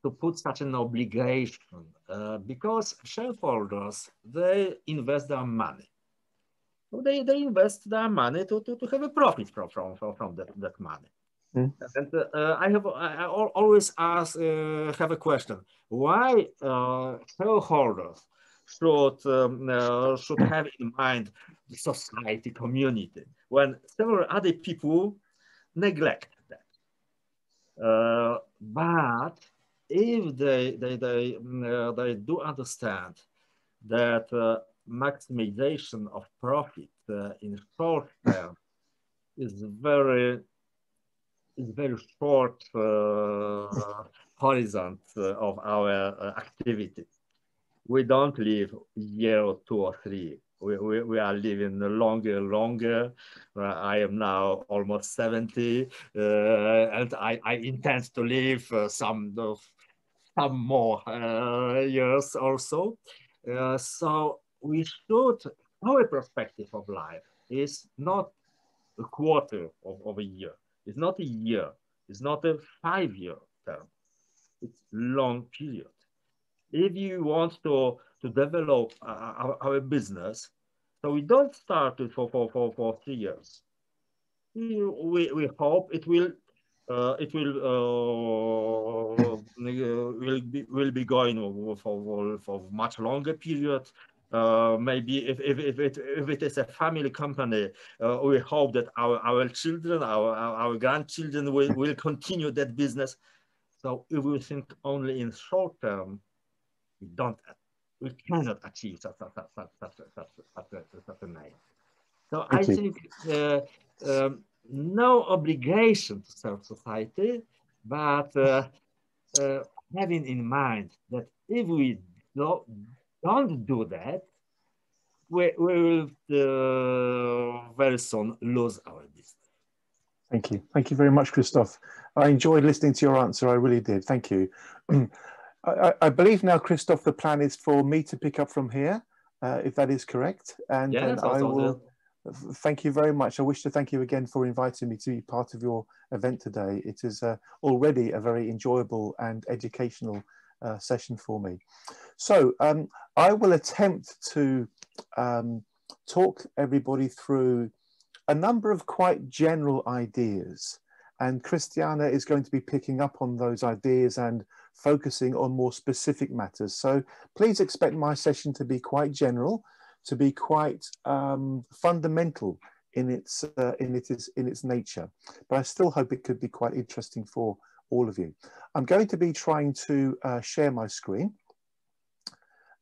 to put such an obligation uh, because shareholders, they invest their money. They, they invest their money to, to, to have a profit from, from, from that, that money. Mm. And uh, I have I always ask uh, have a question: Why uh, shareholders should um, uh, should have in mind the society, community, when several other people neglect that? Uh, but if they they they uh, they do understand that maximization of profit in short term is very is very short uh, horizon of our uh, activity. We don't live year or two or three. We, we, we are living longer, and longer. Uh, I am now almost 70 uh, and I, I intend to live uh, some, some more uh, years also. so we should, our perspective of life is not a quarter of, of a year it's not a year. It's not a five-year term. It's long period. If you want to, to develop our, our business, so we don't start it for, for, for, for three years. We, we hope it will uh, it will uh, will be will be going for for much longer period uh, maybe if, if, if, it, if it is a family company, uh, we hope that our, our children, our, our, grandchildren will, will continue that business. So if we think only in short term, we don't, we cannot achieve such, such, such, such, such, such, such, a name. So Thank I you. think uh, um, no obligation to serve society, but uh, uh, having in mind that if we don't, don't do that, we, we will uh, very soon lose our business. Thank you. Thank you very much, Christoph. I enjoyed listening to your answer. I really did. Thank you. I, I, believe now, Christoph, the plan is for me to pick up from here, uh, if that is correct. And yeah, I will. Thank you very much. I wish to thank you again for inviting me to be part of your event today. It is uh, already a very enjoyable and educational uh, session for me. So um, I will attempt to um, talk everybody through a number of quite general ideas. And Christiane is going to be picking up on those ideas and focusing on more specific matters. So please expect my session to be quite general, to be quite um, fundamental in its uh, in its in its nature. But I still hope it could be quite interesting for all of you. I'm going to be trying to uh, share my screen,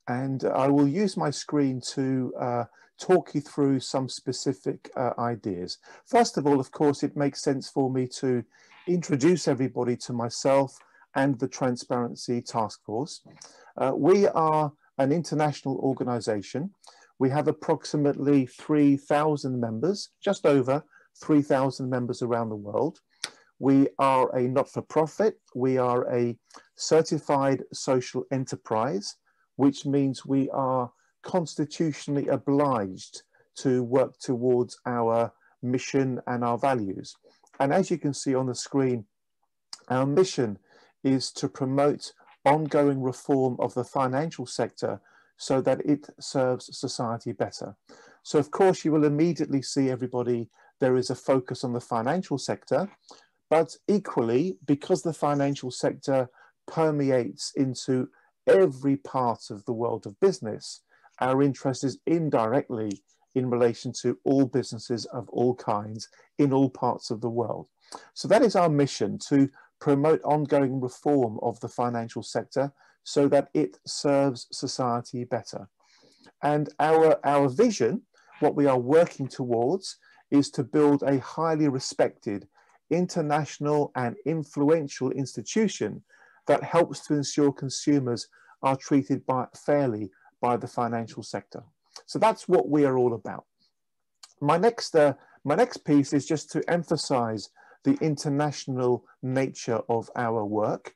and I will use my screen to uh, talk you through some specific uh, ideas. First of all, of course, it makes sense for me to introduce everybody to myself and the Transparency Task Force. Uh, we are an international organization we have approximately 3,000 members, just over 3,000 members around the world. We are a not-for-profit. We are a certified social enterprise, which means we are constitutionally obliged to work towards our mission and our values. And as you can see on the screen, our mission is to promote ongoing reform of the financial sector so that it serves society better. So of course you will immediately see everybody, there is a focus on the financial sector, but equally because the financial sector permeates into every part of the world of business, our interest is indirectly in relation to all businesses of all kinds in all parts of the world. So that is our mission to promote ongoing reform of the financial sector so that it serves society better. And our, our vision, what we are working towards, is to build a highly respected, international and influential institution that helps to ensure consumers are treated by, fairly by the financial sector. So that's what we are all about. My next, uh, my next piece is just to emphasize the international nature of our work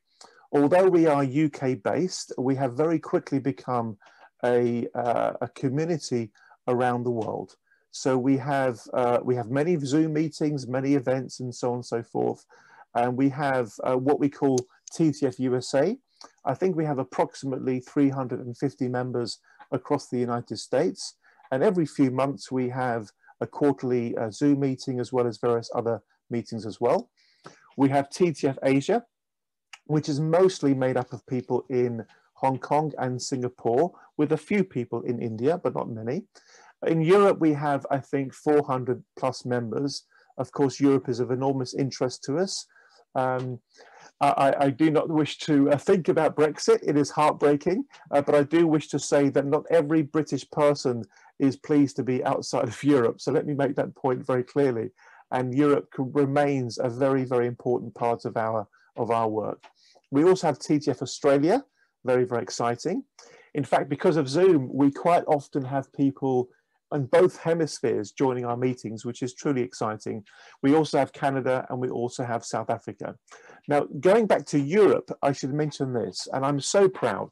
although we are UK based, we have very quickly become a, uh, a community around the world. So we have, uh, we have many Zoom meetings, many events and so on and so forth. And we have uh, what we call TTF USA. I think we have approximately 350 members across the United States. And every few months we have a quarterly uh, Zoom meeting as well as various other meetings as well. We have TTF Asia, which is mostly made up of people in Hong Kong and Singapore, with a few people in India, but not many. In Europe, we have, I think, 400 plus members. Of course, Europe is of enormous interest to us. Um, I, I, do not wish to uh, think about Brexit. It is heartbreaking, uh, but I do wish to say that not every British person is pleased to be outside of Europe. So let me make that point very clearly. And Europe remains a very, very important part of our, of our work. We also have TTF Australia, very, very exciting. In fact, because of Zoom, we quite often have people in both hemispheres joining our meetings, which is truly exciting. We also have Canada and we also have South Africa. Now, going back to Europe, I should mention this, and I'm so proud.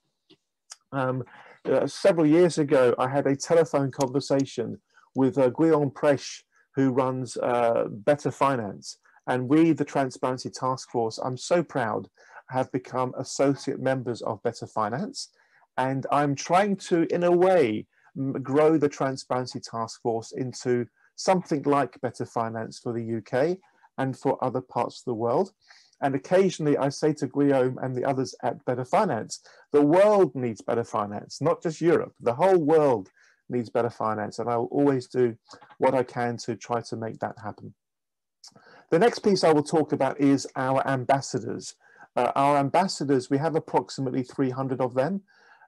Um, uh, several years ago, I had a telephone conversation with uh, Guillaume Prache, who runs uh, Better Finance. And we, the Transparency Task Force, I'm so proud have become associate members of Better Finance. And I'm trying to, in a way, grow the Transparency Task Force into something like Better Finance for the UK and for other parts of the world. And occasionally I say to Guillaume and the others at Better Finance, the world needs better finance, not just Europe. The whole world needs better finance. And I will always do what I can to try to make that happen. The next piece I will talk about is our ambassadors. Uh, our ambassadors, we have approximately 300 of them.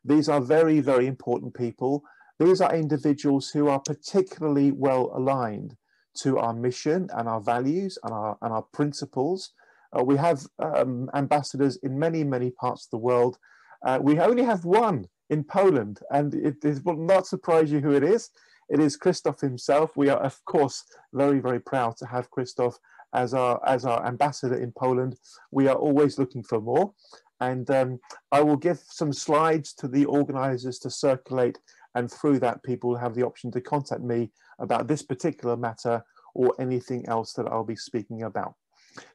These are very, very important people. These are individuals who are particularly well aligned to our mission and our values and our, and our principles. Uh, we have um, ambassadors in many, many parts of the world. Uh, we only have one in Poland, and it, it will not surprise you who it is. It is Christoph himself. We are, of course, very, very proud to have Christoph as our as our ambassador in Poland. We are always looking for more, and um, I will give some slides to the organisers to circulate, and through that, people have the option to contact me about this particular matter or anything else that I'll be speaking about.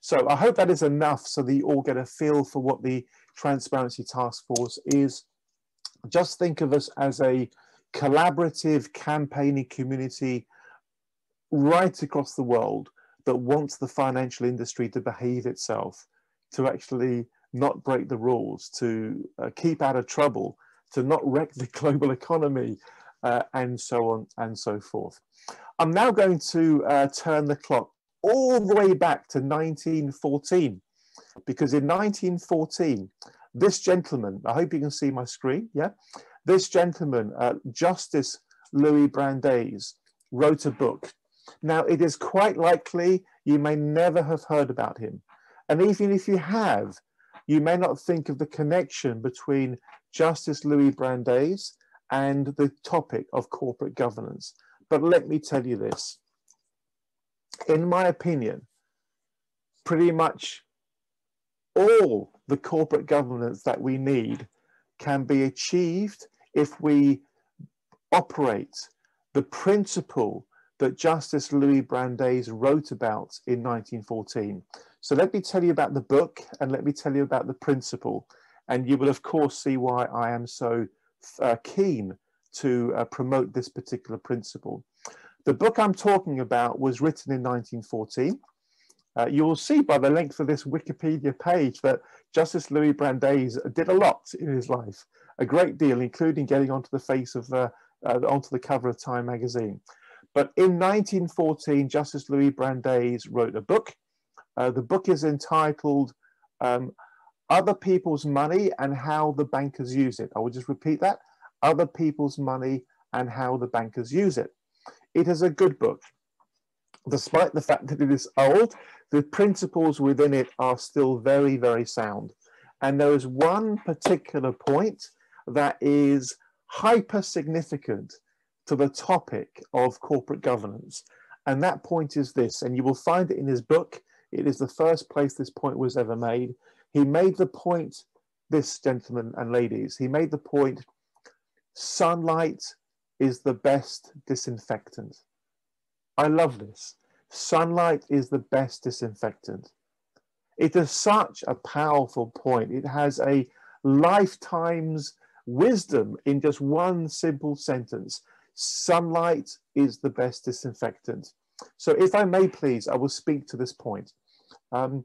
So I hope that is enough so that you all get a feel for what the Transparency Task Force is. Just think of us as a collaborative campaigning community right across the world that wants the financial industry to behave itself, to actually not break the rules, to uh, keep out of trouble, to not wreck the global economy, uh, and so on and so forth. I'm now going to uh, turn the clock all the way back to 1914, because in 1914, this gentleman, I hope you can see my screen, yeah? This gentleman, uh, Justice Louis Brandeis, wrote a book. Now, it is quite likely you may never have heard about him. And even if you have, you may not think of the connection between Justice Louis Brandeis and the topic of corporate governance. But let me tell you this. In my opinion, pretty much all the corporate governance that we need can be achieved if we operate the principle that Justice Louis Brandeis wrote about in 1914. So let me tell you about the book and let me tell you about the principle. And you will, of course, see why I am so uh, keen to uh, promote this particular principle. The book I'm talking about was written in 1914. Uh, you will see by the length of this Wikipedia page that Justice Louis Brandeis did a lot in his life, a great deal, including getting onto the face of, uh, uh, onto the cover of Time magazine. But in 1914, Justice Louis Brandeis wrote a book. Uh, the book is entitled um, Other People's Money and How the Bankers Use It. I will just repeat that Other People's Money and How the Bankers Use It. It is a good book. Despite the fact that it is old, the principles within it are still very, very sound. And there is one particular point that is hyper significant to the topic of corporate governance. And that point is this, and you will find it in his book. It is the first place this point was ever made. He made the point, this gentlemen and ladies, he made the point sunlight is the best disinfectant. I love this. Sunlight is the best disinfectant. It is such a powerful point. It has a lifetime's wisdom in just one simple sentence. Sunlight is the best disinfectant. So if I may please, I will speak to this point. Um,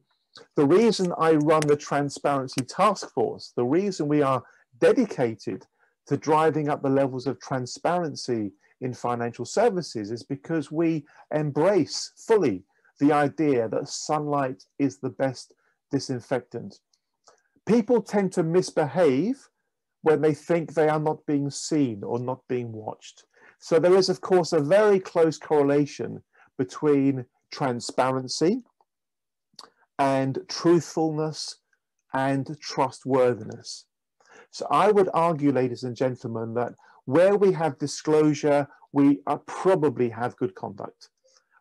the reason I run the Transparency Task Force, the reason we are dedicated to driving up the levels of transparency in financial services is because we embrace fully the idea that sunlight is the best disinfectant. People tend to misbehave when they think they are not being seen or not being watched. So there is, of course, a very close correlation between transparency and truthfulness and trustworthiness. So I would argue, ladies and gentlemen, that where we have disclosure, we probably have good conduct.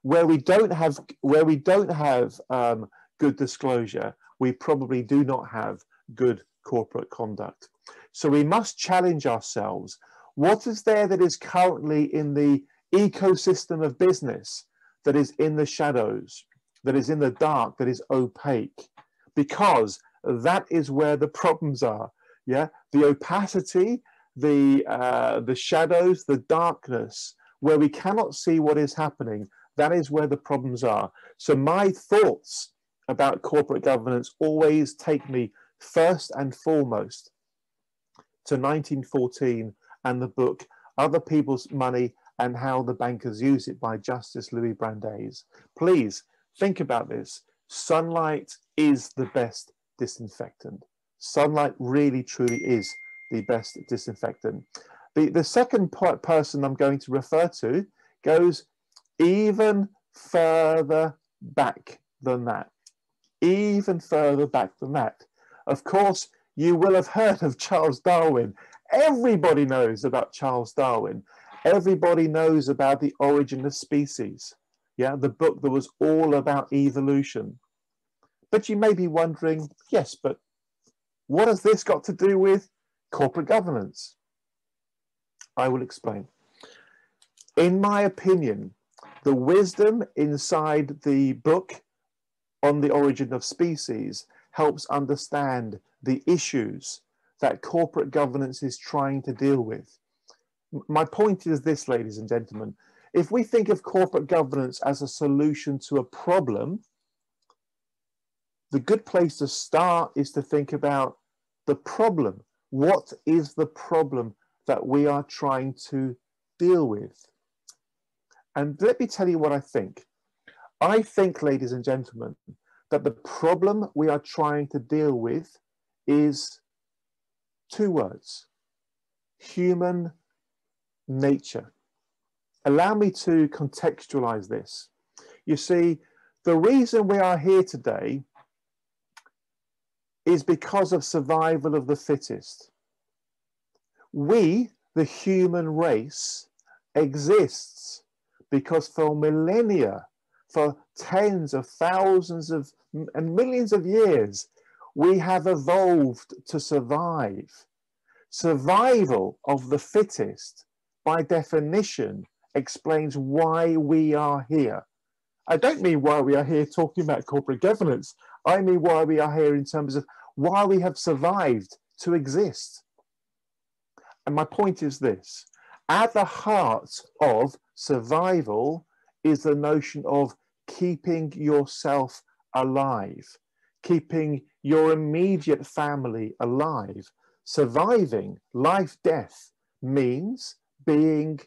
Where we don't have, where we don't have um, good disclosure, we probably do not have good corporate conduct. So we must challenge ourselves what is there that is currently in the ecosystem of business that is in the shadows, that is in the dark, that is opaque? Because that is where the problems are. Yeah, the opacity, the uh, the shadows, the darkness, where we cannot see what is happening. That is where the problems are. So my thoughts about corporate governance always take me first and foremost to 1914 and the book Other People's Money and How the Bankers Use It by Justice Louis Brandeis. Please think about this. Sunlight is the best disinfectant. Sunlight really, truly is the best disinfectant. The, the second person I'm going to refer to goes even further back than that. Even further back than that. Of course, you will have heard of Charles Darwin Everybody knows about Charles Darwin. Everybody knows about the origin of species. Yeah, the book that was all about evolution. But you may be wondering, yes, but what has this got to do with corporate governance? I will explain. In my opinion, the wisdom inside the book on the origin of species helps understand the issues that corporate governance is trying to deal with. My point is this, ladies and gentlemen. If we think of corporate governance as a solution to a problem, the good place to start is to think about the problem. What is the problem that we are trying to deal with? And let me tell you what I think. I think, ladies and gentlemen, that the problem we are trying to deal with is two words human nature. Allow me to contextualize this. You see, the reason we are here today is because of survival of the fittest. We, the human race, exists because for millennia, for tens of thousands of and millions of years, we have evolved to survive. Survival of the fittest, by definition, explains why we are here. I don't mean why we are here talking about corporate governance. I mean why we are here in terms of why we have survived to exist. And my point is this at the heart of survival is the notion of keeping yourself alive, keeping your immediate family alive. Surviving life death means being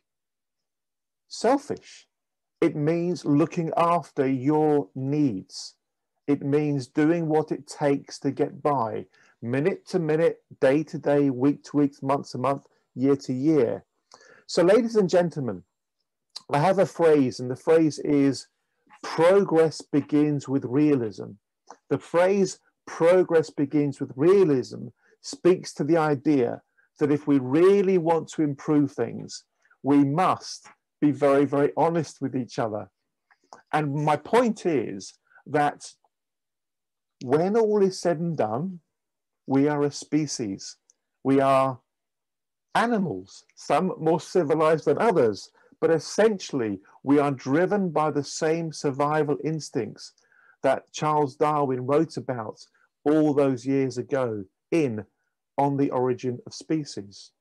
selfish. It means looking after your needs. It means doing what it takes to get by, minute to minute, day to day, week to week, month to month, year to year. So, ladies and gentlemen, I have a phrase, and the phrase is progress begins with realism. The phrase progress begins with realism speaks to the idea that if we really want to improve things, we must be very, very honest with each other. And my point is that when all is said and done, we are a species. We are animals, some more civilized than others, but essentially we are driven by the same survival instincts that Charles Darwin wrote about all those years ago in On the Origin of Species.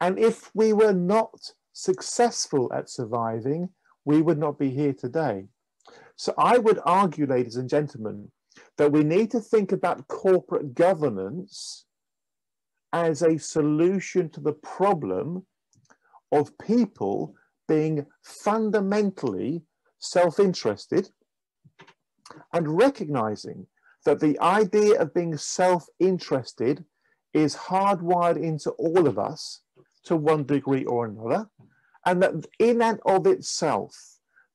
And if we were not successful at surviving, we would not be here today. So I would argue, ladies and gentlemen, that we need to think about corporate governance as a solution to the problem of people being fundamentally self interested and recognizing that the idea of being self interested is hardwired into all of us to one degree or another, and that in and of itself,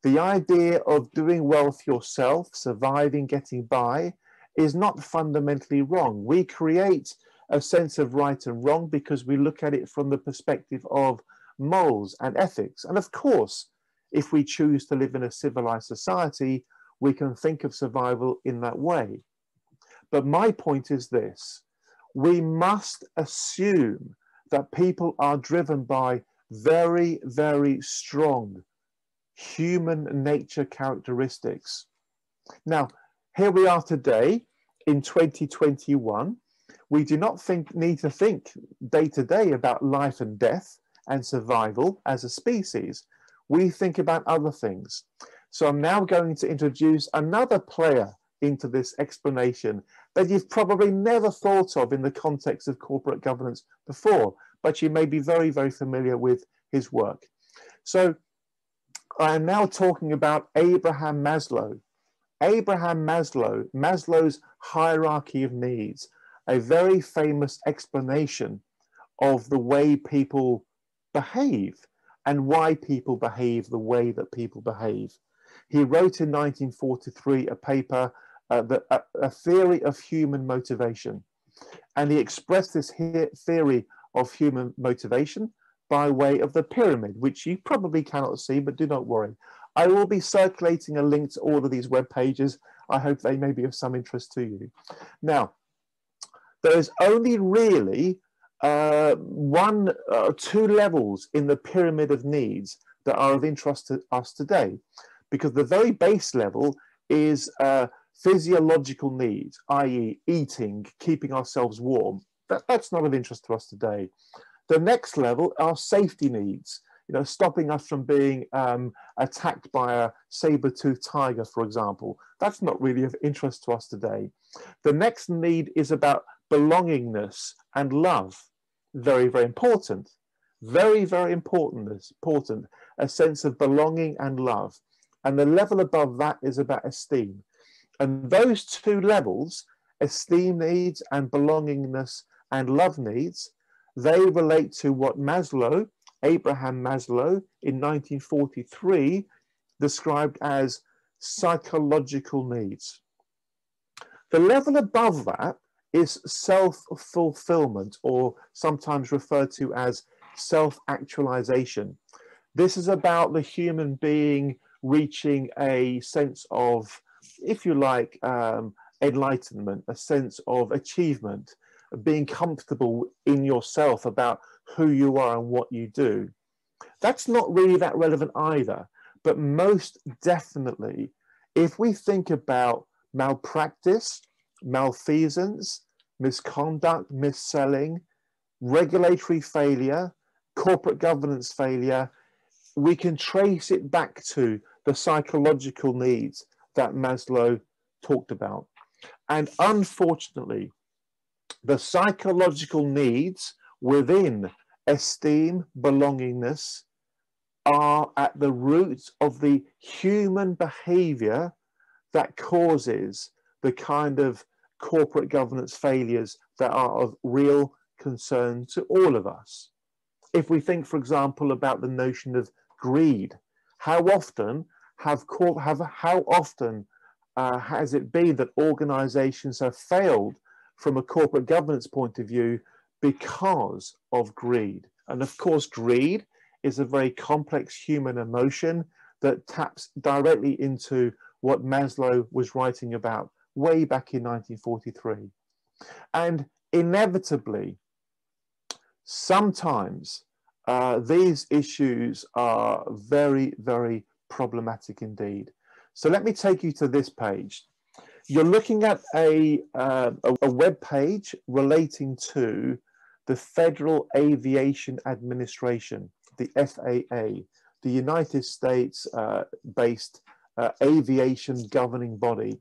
the idea of doing well for yourself, surviving, getting by, is not fundamentally wrong. We create a sense of right and wrong because we look at it from the perspective of morals and ethics. And of course, if we choose to live in a civilized society, we can think of survival in that way. But my point is this we must assume that people are driven by very, very strong human nature characteristics. Now, here we are today in 2021. We do not think, need to think day to day about life and death and survival as a species. We think about other things. So I'm now going to introduce another player into this explanation that you've probably never thought of in the context of corporate governance before, but you may be very, very familiar with his work. So I am now talking about Abraham Maslow. Abraham Maslow, Maslow's hierarchy of needs, a very famous explanation of the way people behave and why people behave the way that people behave. He wrote in 1943 a paper uh, the, a, a, theory of human motivation. And he expressed this theory of human motivation by way of the pyramid, which you probably cannot see, but do not worry. I will be circulating a link to all of these web pages. I hope they may be of some interest to you. Now, there is only really uh, one or uh, two levels in the pyramid of needs that are of interest to us today, because the very base level is uh, physiological needs, i.e., eating, keeping ourselves warm, that, that's not of interest to us today. The next level are safety needs, you know, stopping us from being um, attacked by a saber-toothed tiger, for example. That's not really of interest to us today. The next need is about belongingness and love. Very, very important. Very, very important. important. a sense of belonging and love. And the level above that is about esteem. And those two levels, esteem needs and belongingness and love needs, they relate to what Maslow, Abraham Maslow, in 1943 described as psychological needs. The level above that is self fulfillment, or sometimes referred to as self actualization. This is about the human being reaching a sense of, if you like, um, enlightenment, a sense of achievement, being comfortable in yourself about who you are and what you do. That's not really that relevant either, but most definitely, if we think about malpractice, malfeasance, misconduct, mis-selling, regulatory failure, corporate governance failure, we can trace it back to the psychological needs that Maslow talked about. And unfortunately, the psychological needs within esteem, belongingness, are at the root of the human behavior that causes the kind of corporate governance failures that are of real concern to all of us. If we think, for example, about the notion of greed, how often have, have how often uh, has it been that organizations have failed from a corporate governance point of view because of greed? And of course, greed is a very complex human emotion that taps directly into what Maslow was writing about way back in 1943. And inevitably, sometimes uh, these issues are very, very problematic indeed. So let me take you to this page. You're looking at a, uh, a, web page relating to the Federal Aviation Administration, the FAA, the United States uh, based uh, aviation governing body.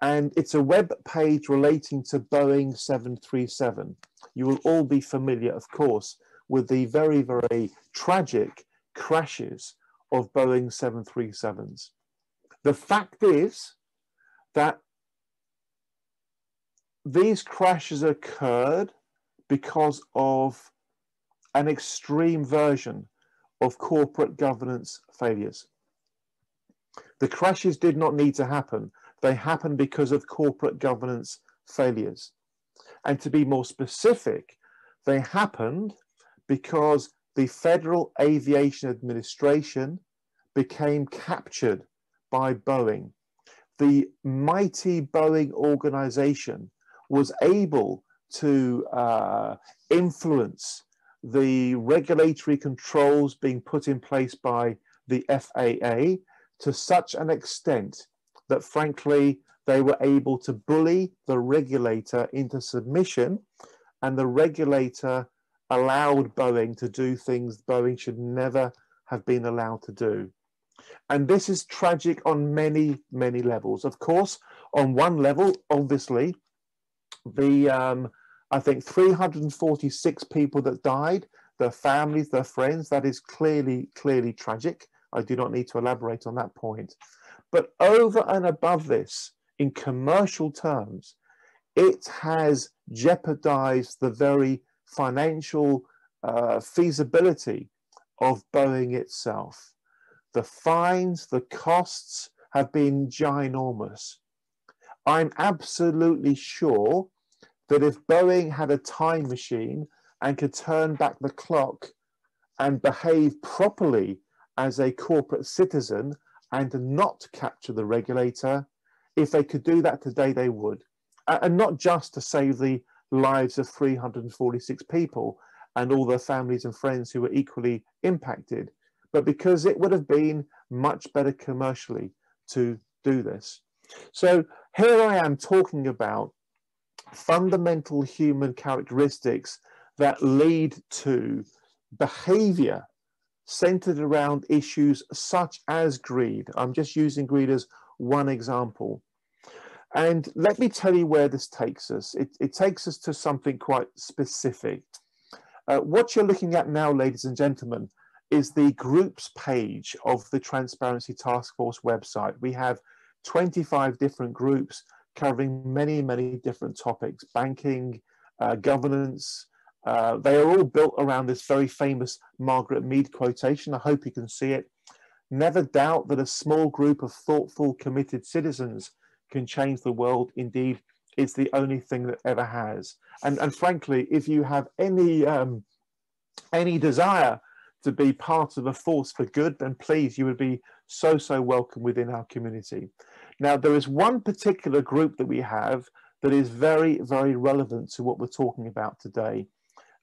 And it's a web page relating to Boeing 737. You will all be familiar, of course, with the very, very tragic crashes of Boeing 737s. The fact is that these crashes occurred because of an extreme version of corporate governance failures. The crashes did not need to happen. They happened because of corporate governance failures. And to be more specific, they happened because the Federal Aviation Administration became captured by Boeing. The mighty Boeing organization was able to uh, influence the regulatory controls being put in place by the FAA to such an extent that, frankly, they were able to bully the regulator into submission, and the regulator allowed Boeing to do things Boeing should never have been allowed to do. And this is tragic on many, many levels. Of course, on one level, obviously, the um, I think 346 people that died, their families, their friends, that is clearly, clearly tragic. I do not need to elaborate on that point. But over and above this, in commercial terms, it has jeopardized the very financial uh, feasibility of Boeing itself. The fines, the costs have been ginormous. I'm absolutely sure that if Boeing had a time machine and could turn back the clock and behave properly as a corporate citizen and not capture the regulator, if they could do that today, they would. And not just to save the lives of 346 people and all their families and friends who were equally impacted, but because it would have been much better commercially to do this. So here I am talking about fundamental human characteristics that lead to behavior centered around issues such as greed. I'm just using greed as one example. And let me tell you where this takes us. It, it takes us to something quite specific. Uh, what you're looking at now, ladies and gentlemen, is the groups page of the Transparency Task Force website. We have 25 different groups covering many, many different topics, banking, uh, governance. Uh, they are all built around this very famous Margaret Mead quotation. I hope you can see it. Never doubt that a small group of thoughtful, committed citizens can change the world. Indeed, it's the only thing that ever has. And, and frankly, if you have any um, any desire to be part of a force for good, then please, you would be so, so welcome within our community. Now, there is one particular group that we have that is very, very relevant to what we're talking about today.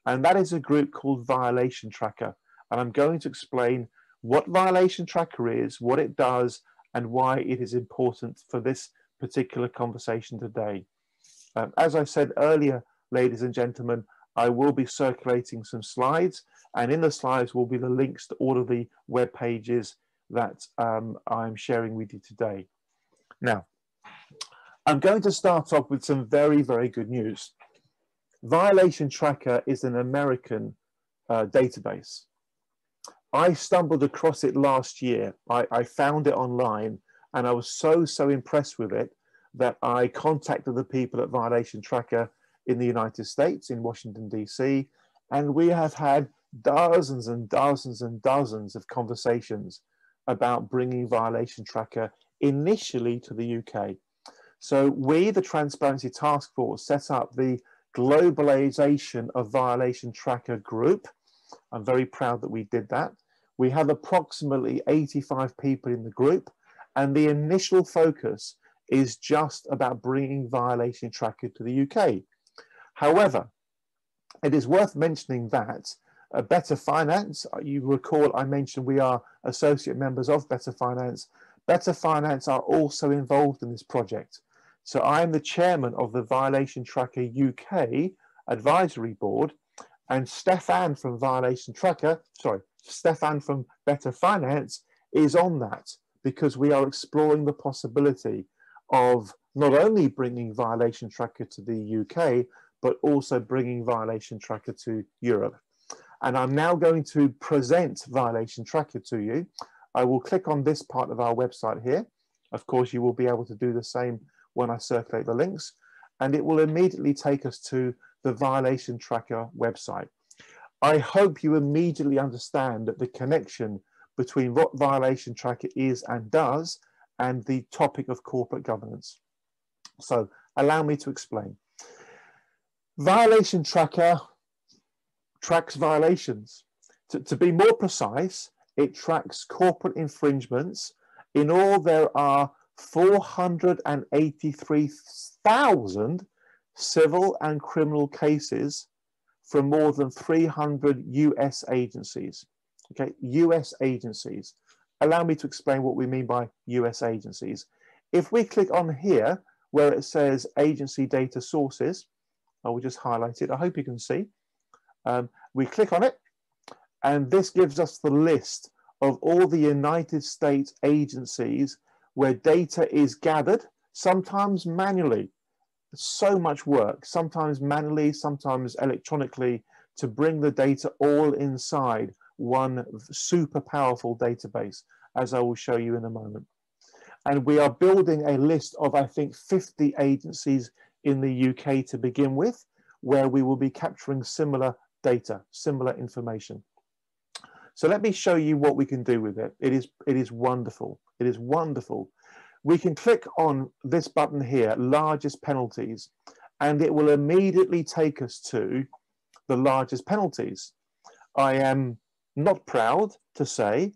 And that is a group called Violation Tracker. And I'm going to explain what Violation Tracker is, what it does, and why it is important for this particular conversation today. Um, as I said earlier, ladies and gentlemen, I will be circulating some slides, and in the slides will be the links to all of the web pages that um, I'm sharing with you today. Now, I'm going to start off with some very, very good news. Violation Tracker is an American uh, database. I stumbled across it last year. I, I found it online and I was so, so impressed with it that I contacted the people at Violation Tracker in the United States, in Washington, D.C., and we have had dozens and dozens and dozens of conversations about bringing Violation Tracker initially to the UK. So we, the Transparency Task Force, set up the Globalization of Violation Tracker Group. I'm very proud that we did that. We have approximately 85 people in the group, and the initial focus is just about bringing Violation Tracker to the UK. However, it is worth mentioning that uh, Better Finance, you recall I mentioned we are associate members of Better Finance, Better Finance are also involved in this project. So I am the chairman of the Violation Tracker UK advisory board and Stefan from Violation Tracker, sorry, Stefan from Better Finance is on that because we are exploring the possibility of not only bringing Violation Tracker to the UK, but also bringing Violation Tracker to Europe. And I'm now going to present Violation Tracker to you. I will click on this part of our website here. Of course, you will be able to do the same when I circulate the links, and it will immediately take us to the Violation Tracker website. I hope you immediately understand that the connection between what Violation Tracker is and does and the topic of corporate governance. So allow me to explain. Violation Tracker tracks violations. To, to be more precise, it tracks corporate infringements. In all, there are 483,000 civil and criminal cases from more than 300 US agencies. Okay, US agencies. Allow me to explain what we mean by US agencies. If we click on here, where it says agency data sources, I will just highlight it. I hope you can see. Um, we click on it, and this gives us the list of all the United States agencies where data is gathered, sometimes manually. So much work, sometimes manually, sometimes electronically, to bring the data all inside one super powerful database, as I will show you in a moment. And we are building a list of, I think, 50 agencies in the UK to begin with, where we will be capturing similar data, similar information. So let me show you what we can do with it. It is, it is wonderful. It is wonderful. We can click on this button here, largest penalties, and it will immediately take us to the largest penalties. I am not proud to say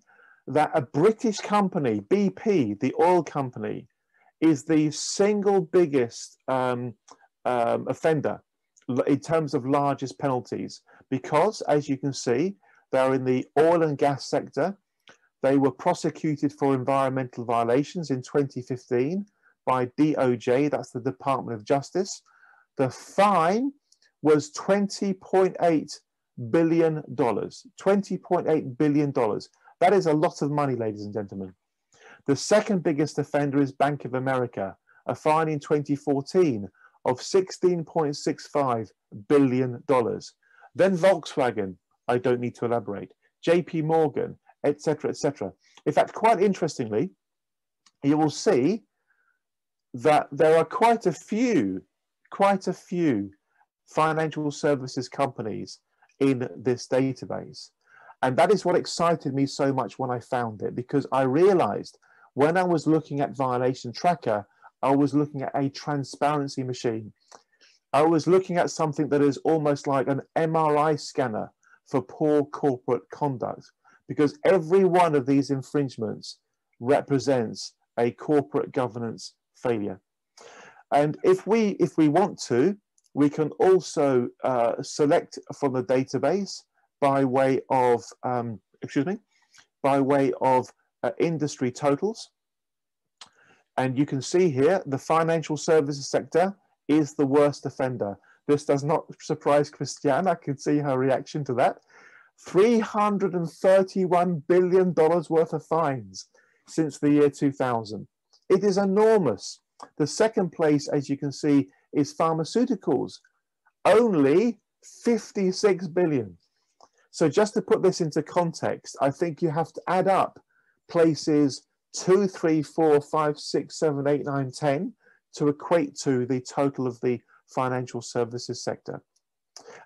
that a British company, BP, the oil company, is the single biggest um, um, offender in terms of largest penalties because, as you can see, they're in the oil and gas sector. They were prosecuted for environmental violations in 2015 by DOJ, that's the Department of Justice. The fine was $20.8 billion. dollars. $20.8 billion. That is a lot of money, ladies and gentlemen. The second biggest offender is Bank of America, a fine in 2014 of $16.65 billion. Then Volkswagen, I don't need to elaborate, JP Morgan, etc., etc. In fact, quite interestingly, you will see that there are quite a few, quite a few financial services companies in this database. And that is what excited me so much when I found it, because I realized when I was looking at Violation Tracker, I was looking at a transparency machine. I was looking at something that is almost like an MRI scanner for poor corporate conduct, because every one of these infringements represents a corporate governance failure. And if we, if we want to, we can also uh, select from the database by way of, um, excuse me, by way of uh, industry totals. And you can see here, the financial services sector is the worst offender. This does not surprise Christiane. I can see her reaction to that. $331 billion worth of fines since the year 2000. It is enormous. The second place, as you can see, is pharmaceuticals, only 56 billion. So just to put this into context, I think you have to add up places two, three, four, five, six, seven, eight, nine, ten to equate to the total of the financial services sector.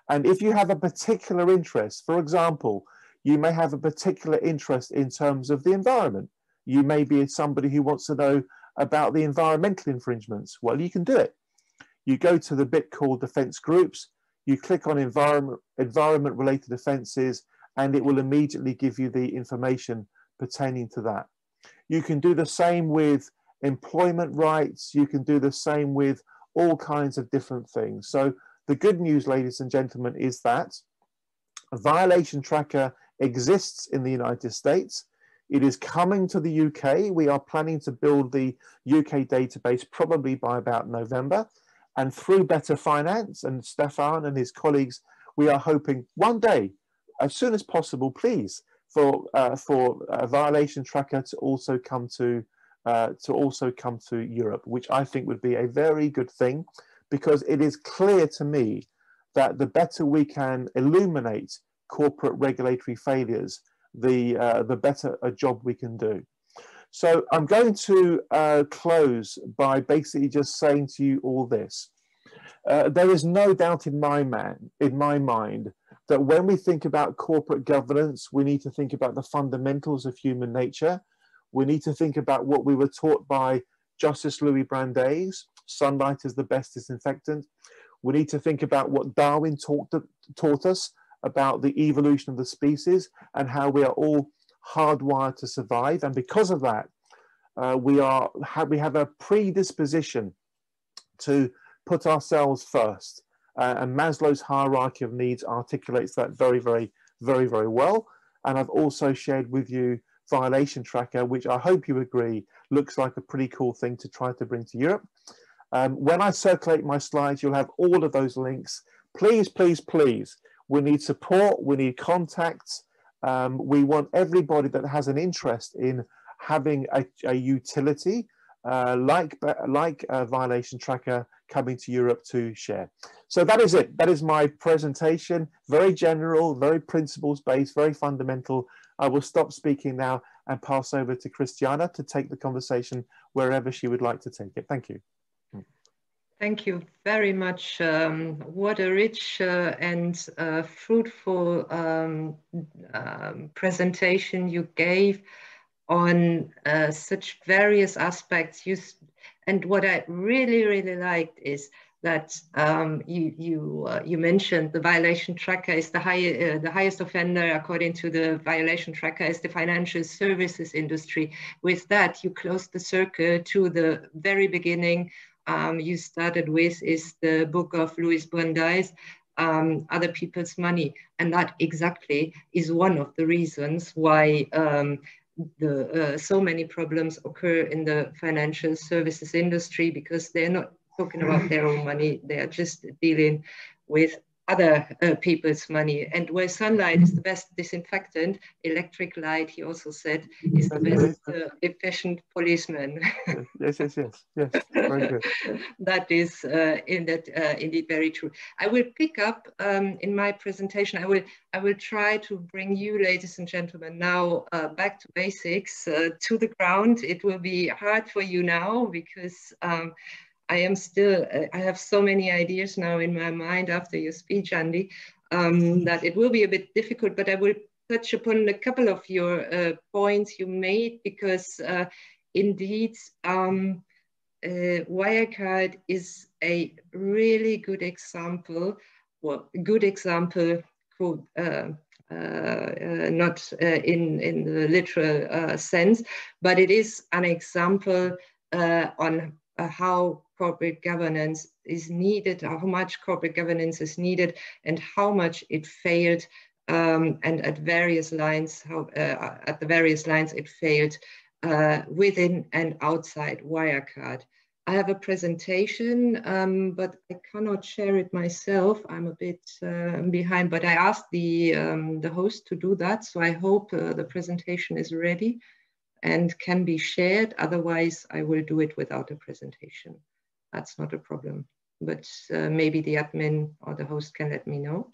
And if you have a particular interest, for example, you may have a particular interest in terms of the environment. You may be somebody who wants to know about the environmental infringements. Well, you can do it. You go to the bit called offense groups, you click on environment, environment related offenses, and it will immediately give you the information pertaining to that. You can do the same with employment rights. You can do the same with all kinds of different things. So the good news, ladies and gentlemen, is that a violation tracker exists in the United States. It is coming to the UK. We are planning to build the UK database probably by about November. And through Better Finance and Stefan and his colleagues, we are hoping one day, as soon as possible, please, for uh, for a violation tracker to also come to uh, to also come to Europe, which I think would be a very good thing, because it is clear to me that the better we can illuminate corporate regulatory failures, the, uh, the better a job we can do. So I'm going to uh, close by basically just saying to you all this. Uh, there is no doubt in my man, in my mind, that when we think about corporate governance, we need to think about the fundamentals of human nature. We need to think about what we were taught by Justice Louis Brandeis, sunlight is the best disinfectant. We need to think about what Darwin taught, taught us about the evolution of the species and how we are all hardwired to survive. And because of that, uh, we, are, have, we have a predisposition to put ourselves first. Uh, and Maslow's hierarchy of needs articulates that very, very, very, very well. And I've also shared with you Violation Tracker, which I hope you agree looks like a pretty cool thing to try to bring to Europe. Um, when I circulate my slides, you'll have all of those links. Please, please, please we need support, we need contacts. Um, we want everybody that has an interest in having a, a utility uh, like, like a Violation Tracker coming to Europe to share. So that is it. That is my presentation. Very general, very principles based, very fundamental. I will stop speaking now and pass over to Christiana to take the conversation wherever she would like to take it. Thank you. Thank you very much. Um, what a rich uh, and uh, fruitful um, um, presentation you gave on uh, such various aspects. You, and what I really, really liked is that um, you you uh, you mentioned the violation tracker is the high uh, the highest offender according to the violation tracker is the financial services industry. With that, you closed the circle to the very beginning um, you started with is the book of Louis Brandeis, um, Other People's Money. And that exactly is one of the reasons why um, the, uh, so many problems occur in the financial services industry because they're not talking about their own money. They are just dealing with other uh, people's money. And where sunlight is the best disinfectant, electric light, he also said, is the best uh, efficient policeman. yes, yes, yes, yes. Very good. that is uh, in that uh, indeed very true. I will pick up um, in my presentation. I will I will try to bring you, ladies and gentlemen, now uh, back to basics, uh, to the ground. It will be hard for you now because. Um, I am still, I have so many ideas now in my mind after your speech, Andy, um, that it will be a bit difficult, but I will touch upon a couple of your uh, points you made because uh, indeed, um, uh, Wirecard is a really good example, well, good example, uh, uh, uh, not in, in the literal sense, but it is an example on how corporate governance is needed, how much corporate governance is needed, and how much it failed. Um, and at various lines, how, uh, at the various lines, it failed uh, within and outside Wirecard. I have a presentation, um, but I cannot share it myself. I'm a bit uh, behind, but I asked the, um, the host to do that. So I hope uh, the presentation is ready and can be shared. Otherwise, I will do it without a presentation that's not a problem. But uh, maybe the admin or the host can let me know.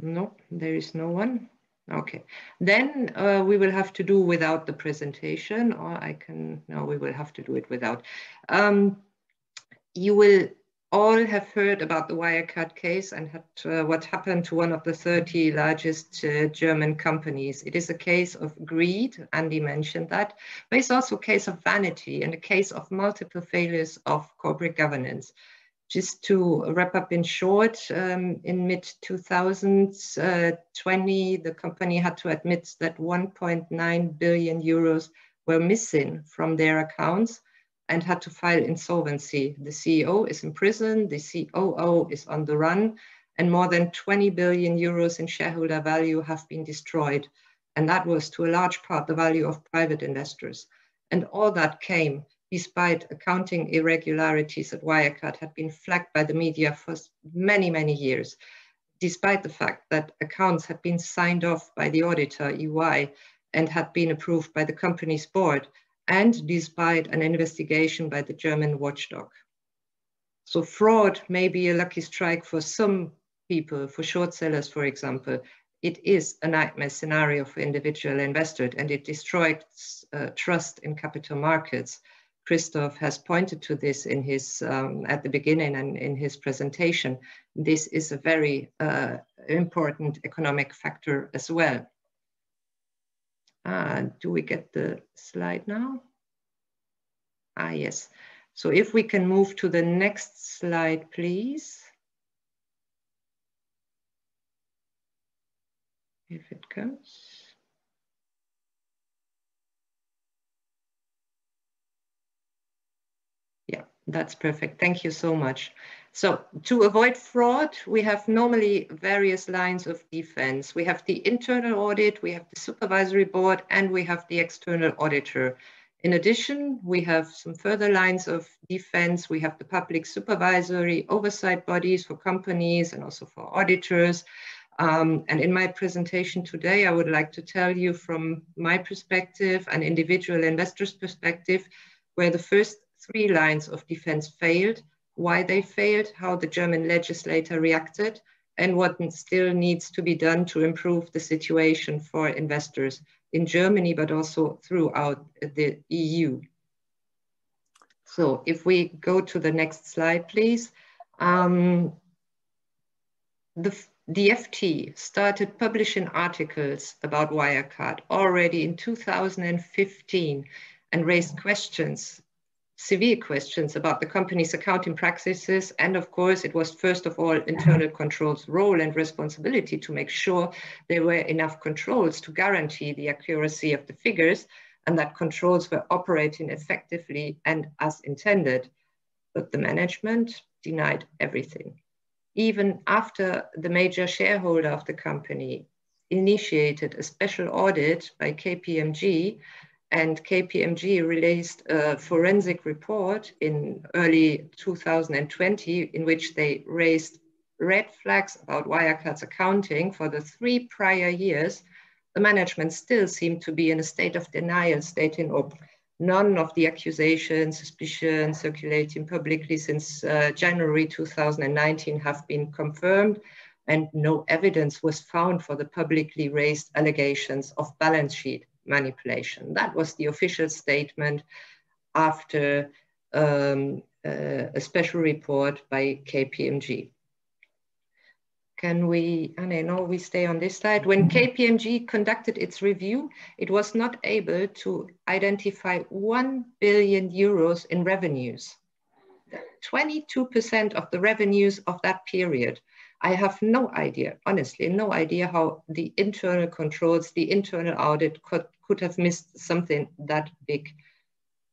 No, there is no one. Okay, then uh, we will have to do without the presentation or I can, no, we will have to do it without. Um, you will all have heard about the Wirecard case and had, uh, what happened to one of the 30 largest uh, German companies. It is a case of greed, Andy mentioned that, but it's also a case of vanity and a case of multiple failures of corporate governance. Just to wrap up in short, um, in mid 2020, the company had to admit that 1.9 billion euros were missing from their accounts and had to file insolvency. The CEO is in prison, the COO is on the run, and more than 20 billion euros in shareholder value have been destroyed. And that was to a large part the value of private investors. And all that came despite accounting irregularities at Wirecard had been flagged by the media for many, many years, despite the fact that accounts had been signed off by the auditor, EY, and had been approved by the company's board and despite an investigation by the German watchdog. So fraud may be a lucky strike for some people, for short sellers, for example. It is a nightmare scenario for individual investors and it destroys uh, trust in capital markets. Christoph has pointed to this in his um, at the beginning and in his presentation. This is a very uh, important economic factor as well. Uh, do we get the slide now? Ah, yes. So if we can move to the next slide, please. If it comes. Yeah, that's perfect. Thank you so much. So to avoid fraud, we have normally various lines of defense. We have the internal audit, we have the supervisory board, and we have the external auditor. In addition, we have some further lines of defense. We have the public supervisory oversight bodies for companies and also for auditors. Um, and in my presentation today, I would like to tell you from my perspective and individual investors' perspective, where the first three lines of defense failed, why they failed, how the German legislator reacted, and what still needs to be done to improve the situation for investors in Germany, but also throughout the EU. So if we go to the next slide, please. Um, the, the FT started publishing articles about Wirecard already in 2015 and raised questions severe questions about the company's accounting practices. And of course, it was first of all internal controls role and responsibility to make sure there were enough controls to guarantee the accuracy of the figures and that controls were operating effectively and as intended. But the management denied everything. Even after the major shareholder of the company initiated a special audit by KPMG and KPMG released a forensic report in early 2020 in which they raised red flags about Wirecard's accounting for the three prior years, the management still seemed to be in a state of denial, stating oh, none of the accusations, suspicions circulating publicly since uh, January 2019 have been confirmed and no evidence was found for the publicly raised allegations of balance sheet manipulation. That was the official statement after um, uh, a special report by KPMG. Can we, I know we stay on this slide. When KPMG conducted its review, it was not able to identify 1 billion euros in revenues. 22% of the revenues of that period. I have no idea, honestly, no idea how the internal controls, the internal audit could, could have missed something that big.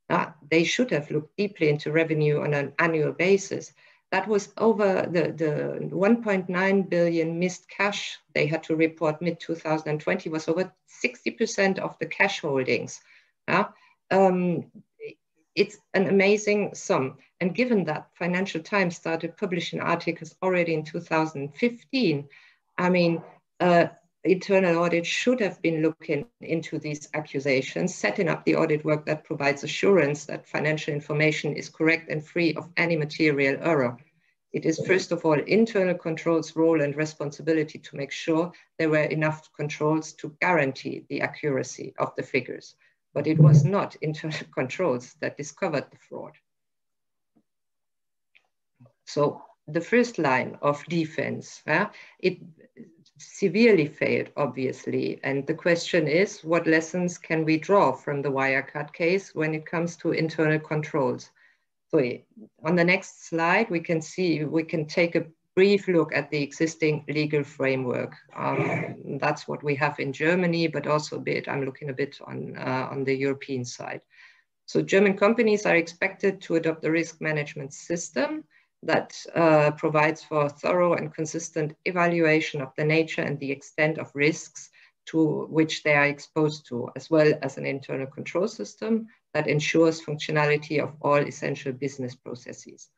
Uh, they should have looked deeply into revenue on an annual basis that was over the, the 1.9 billion missed cash they had to report mid 2020 was over 60% of the cash holdings. Uh, um, it's an amazing sum. And given that Financial Times started publishing articles already in 2015, I mean, uh, internal audit should have been looking into these accusations, setting up the audit work that provides assurance that financial information is correct and free of any material error. It is first of all internal controls role and responsibility to make sure there were enough controls to guarantee the accuracy of the figures, but it was not internal controls that discovered the fraud. So the first line of defense, uh, it severely failed, obviously. And the question is, what lessons can we draw from the Wirecard case when it comes to internal controls? So on the next slide, we can see, we can take a brief look at the existing legal framework. Um, that's what we have in Germany, but also a bit, I'm looking a bit on, uh, on the European side. So German companies are expected to adopt the risk management system that uh, provides for thorough and consistent evaluation of the nature and the extent of risks to which they are exposed to, as well as an internal control system that ensures functionality of all essential business processes.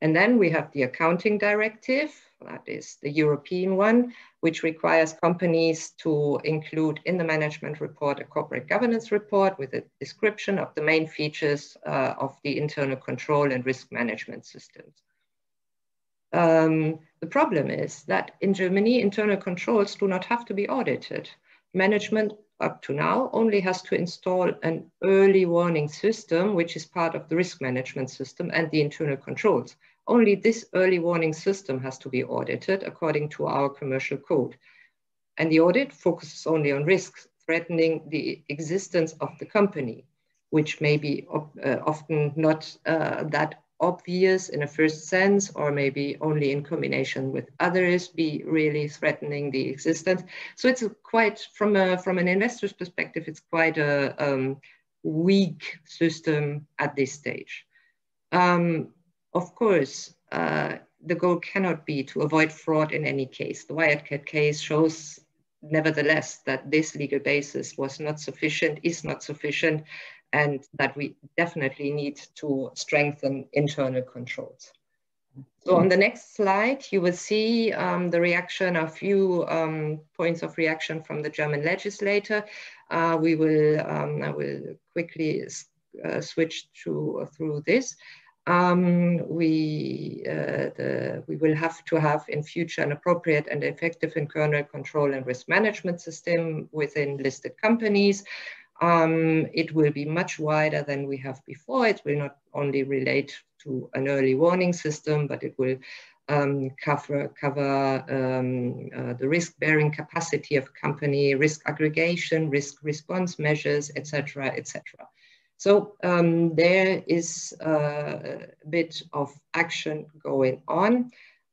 And then we have the accounting directive, that is the European one, which requires companies to include in the management report a corporate governance report with a description of the main features uh, of the internal control and risk management systems. Um, the problem is that in Germany, internal controls do not have to be audited. Management up to now only has to install an early warning system, which is part of the risk management system and the internal controls. Only this early warning system has to be audited according to our commercial code. And the audit focuses only on risks threatening the existence of the company, which may be uh, often not uh, that obvious in a first sense, or maybe only in combination with others, be really threatening the existence. So it's quite, from, a, from an investor's perspective, it's quite a um, weak system at this stage. Um, of course, uh, the goal cannot be to avoid fraud in any case. The Wirecard case shows nevertheless that this legal basis was not sufficient, is not sufficient, and that we definitely need to strengthen internal controls. So on the next slide, you will see um, the reaction, a few um, points of reaction from the German legislator. Uh, we will, um, I will quickly uh, switch to, uh, through this. Um, we, uh, the, we will have to have in future an appropriate and effective internal control and risk management system within listed companies. Um, it will be much wider than we have before. It will not only relate to an early warning system, but it will um, cover, cover um, uh, the risk-bearing capacity of a company, risk aggregation, risk response measures, etc., etc. So um, there is uh, a bit of action going on,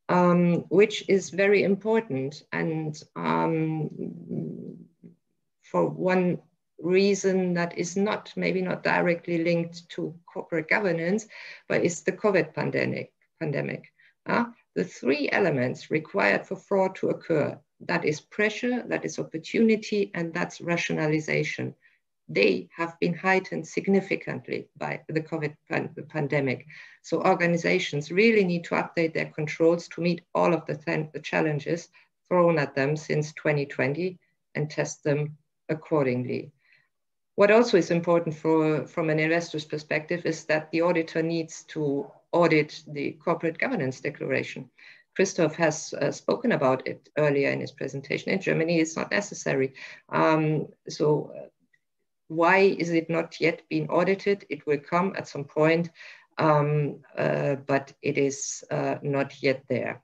um, which is very important. And um, for one reason that is not maybe not directly linked to corporate governance, but it's the COVID pandemic. pandemic. Uh, the three elements required for fraud to occur, that is pressure, that is opportunity, and that's rationalization. they have been heightened significantly by the COVID pan pandemic. So organizations really need to update their controls to meet all of the, the challenges thrown at them since 2020 and test them accordingly. What also is important for, from an investor's perspective is that the auditor needs to audit the corporate governance declaration. Christoph has uh, spoken about it earlier in his presentation. In Germany, it's not necessary. Um, so uh, why is it not yet being audited? It will come at some point, um, uh, but it is uh, not yet there.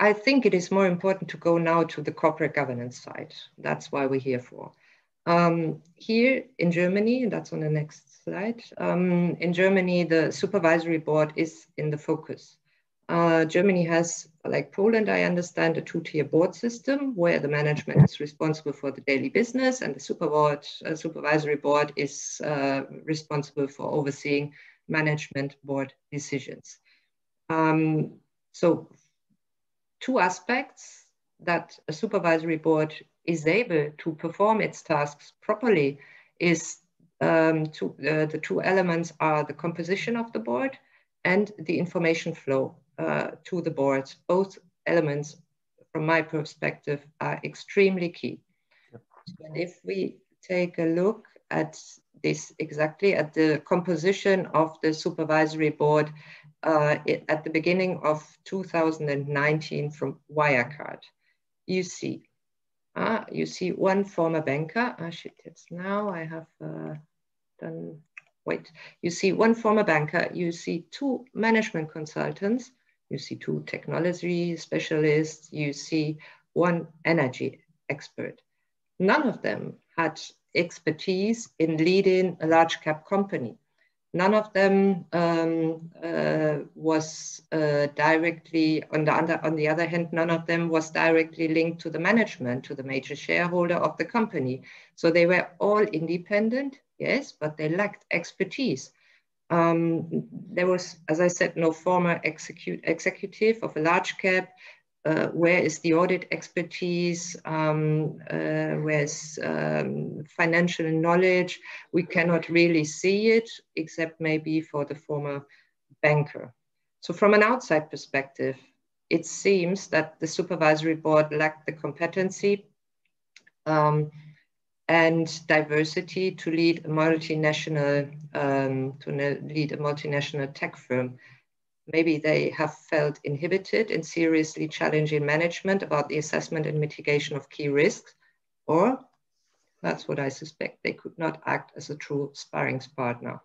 I think it is more important to go now to the corporate governance side. That's why we're here for. Um, here in Germany, and that's on the next slide, um, in Germany, the supervisory board is in the focus. Uh, Germany has, like Poland, I understand, a two-tier board system where the management is responsible for the daily business and the super board, uh, supervisory board is uh, responsible for overseeing management board decisions. Um, so two aspects that a supervisory board is able to perform its tasks properly is um, to, uh, the two elements are the composition of the board and the information flow uh, to the board. Both elements, from my perspective, are extremely key. And if we take a look at this exactly, at the composition of the supervisory board uh, it, at the beginning of 2019 from Wirecard. You see, uh, you see one former banker. Ah, shit, it's now I have uh, done, wait. You see one former banker, you see two management consultants, you see two technology specialists, you see one energy expert. None of them had expertise in leading a large cap company. None of them um, uh, was uh, directly, on the, under, on the other hand, none of them was directly linked to the management, to the major shareholder of the company. So they were all independent, yes, but they lacked expertise. Um, there was, as I said, no former executive of a large cap uh, where is the audit expertise, um, uh, where's um, financial knowledge. We cannot really see it, except maybe for the former banker. So from an outside perspective, it seems that the supervisory board lacked the competency um, and diversity to lead a multinational, um, to lead a multinational tech firm Maybe they have felt inhibited in seriously challenging management about the assessment and mitigation of key risks, or that's what I suspect, they could not act as a true sparring partner.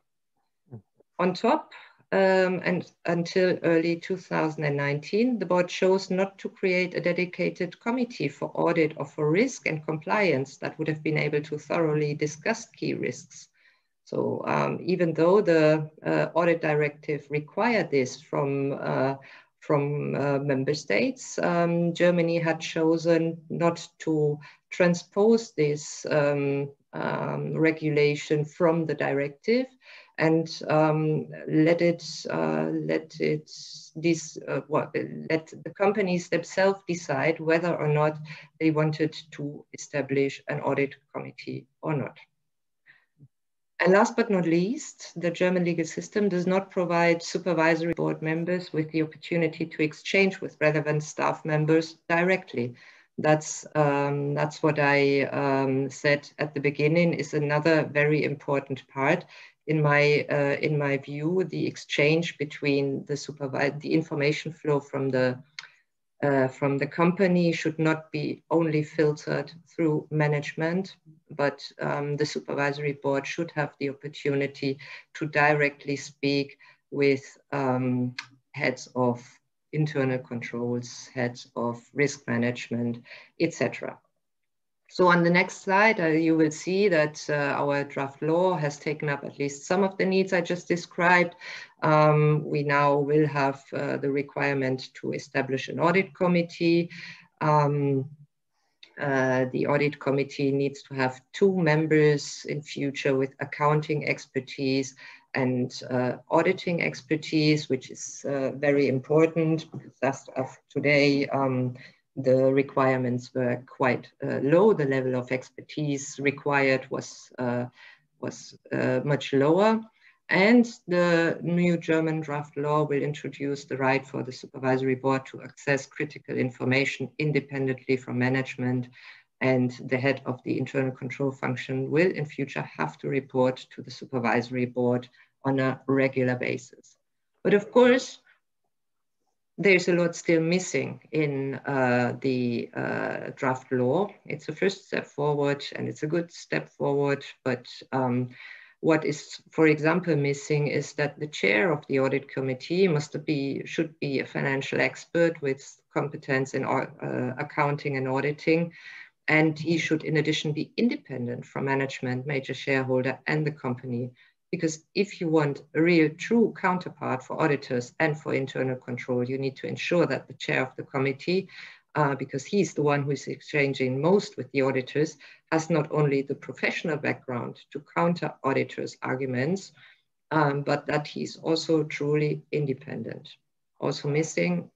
On top, um, and until early 2019, the board chose not to create a dedicated committee for audit or for risk and compliance that would have been able to thoroughly discuss key risks. So um, even though the uh, audit directive required this from, uh, from uh, member states, um, Germany had chosen not to transpose this um, um regulation from the directive and um, let it uh, let it this uh, what let the companies themselves decide whether or not they wanted to establish an audit committee or not. And last but not least, the German legal system does not provide supervisory board members with the opportunity to exchange with relevant staff members directly. That's, um, that's what I um, said at the beginning is another very important part. In my, uh, in my view, the exchange between the supervisor, the information flow from the uh, from the company should not be only filtered through management, but um, the supervisory board should have the opportunity to directly speak with um, heads of internal controls, heads of risk management, etc. So on the next slide, uh, you will see that uh, our draft law has taken up at least some of the needs I just described. Um, we now will have uh, the requirement to establish an audit committee. Um, uh, the audit committee needs to have two members in future with accounting expertise and uh, auditing expertise, which is uh, very important because as of today, um, the requirements were quite uh, low. The level of expertise required was, uh, was uh, much lower. And the new German draft law will introduce the right for the supervisory board to access critical information independently from management. And the head of the internal control function will in future have to report to the supervisory board on a regular basis. But of course, there's a lot still missing in uh, the uh, draft law. It's a first step forward and it's a good step forward, but um, what is, for example, missing is that the chair of the audit committee must be, should be a financial expert with competence in uh, accounting and auditing. And he should, in addition, be independent from management, major shareholder, and the company. Because if you want a real true counterpart for auditors and for internal control, you need to ensure that the chair of the committee, uh, because he's the one who is exchanging most with the auditors, has not only the professional background to counter auditors' arguments, um, but that he's also truly independent. Also missing,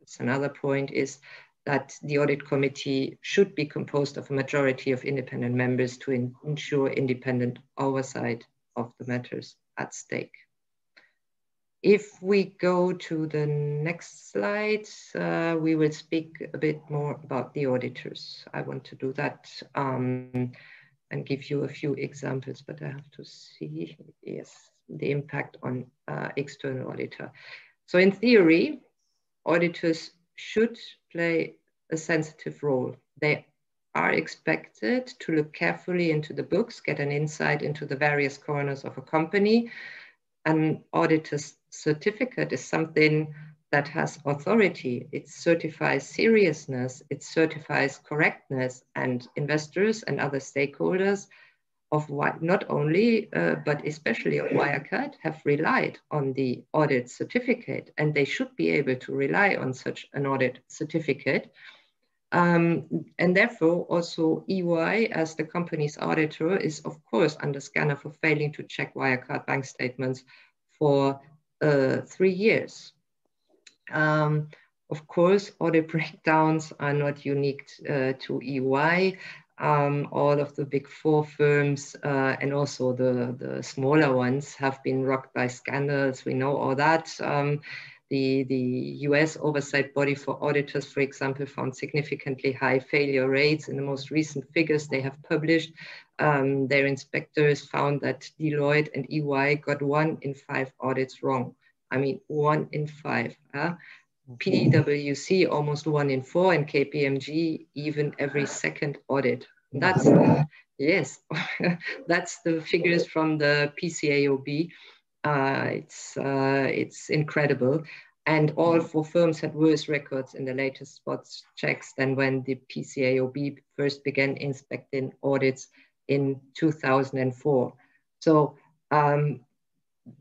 it's another point, is that the audit committee should be composed of a majority of independent members to in ensure independent oversight of the matters at stake. If we go to the next slide, uh, we will speak a bit more about the auditors. I want to do that um, and give you a few examples, but I have to see, yes, the impact on uh, external auditor. So in theory, auditors should play a sensitive role. They are expected to look carefully into the books, get an insight into the various corners of a company. An auditor's certificate is something that has authority. It certifies seriousness, it certifies correctness, and investors and other stakeholders of what not only, uh, but especially of Wirecard have relied on the audit certificate, and they should be able to rely on such an audit certificate um, and therefore, also EY, as the company's auditor, is of course under scanner for failing to check Wirecard bank statements for uh, three years. Um, of course, audit breakdowns are not unique uh, to EY. Um, all of the big four firms uh, and also the, the smaller ones have been rocked by scandals. We know all that. The, the US oversight body for auditors, for example, found significantly high failure rates in the most recent figures they have published. Um, their inspectors found that Deloitte and EY got one in five audits wrong. I mean, one in five. Huh? PwC almost one in four, and KPMG even every second audit. That's yes, that's the figures from the PCAOB. Uh, it's uh, it's incredible. And all mm-hmm. four firms had worse records in the latest spots checks than when the PCAOB first began inspecting audits in 2004. So um,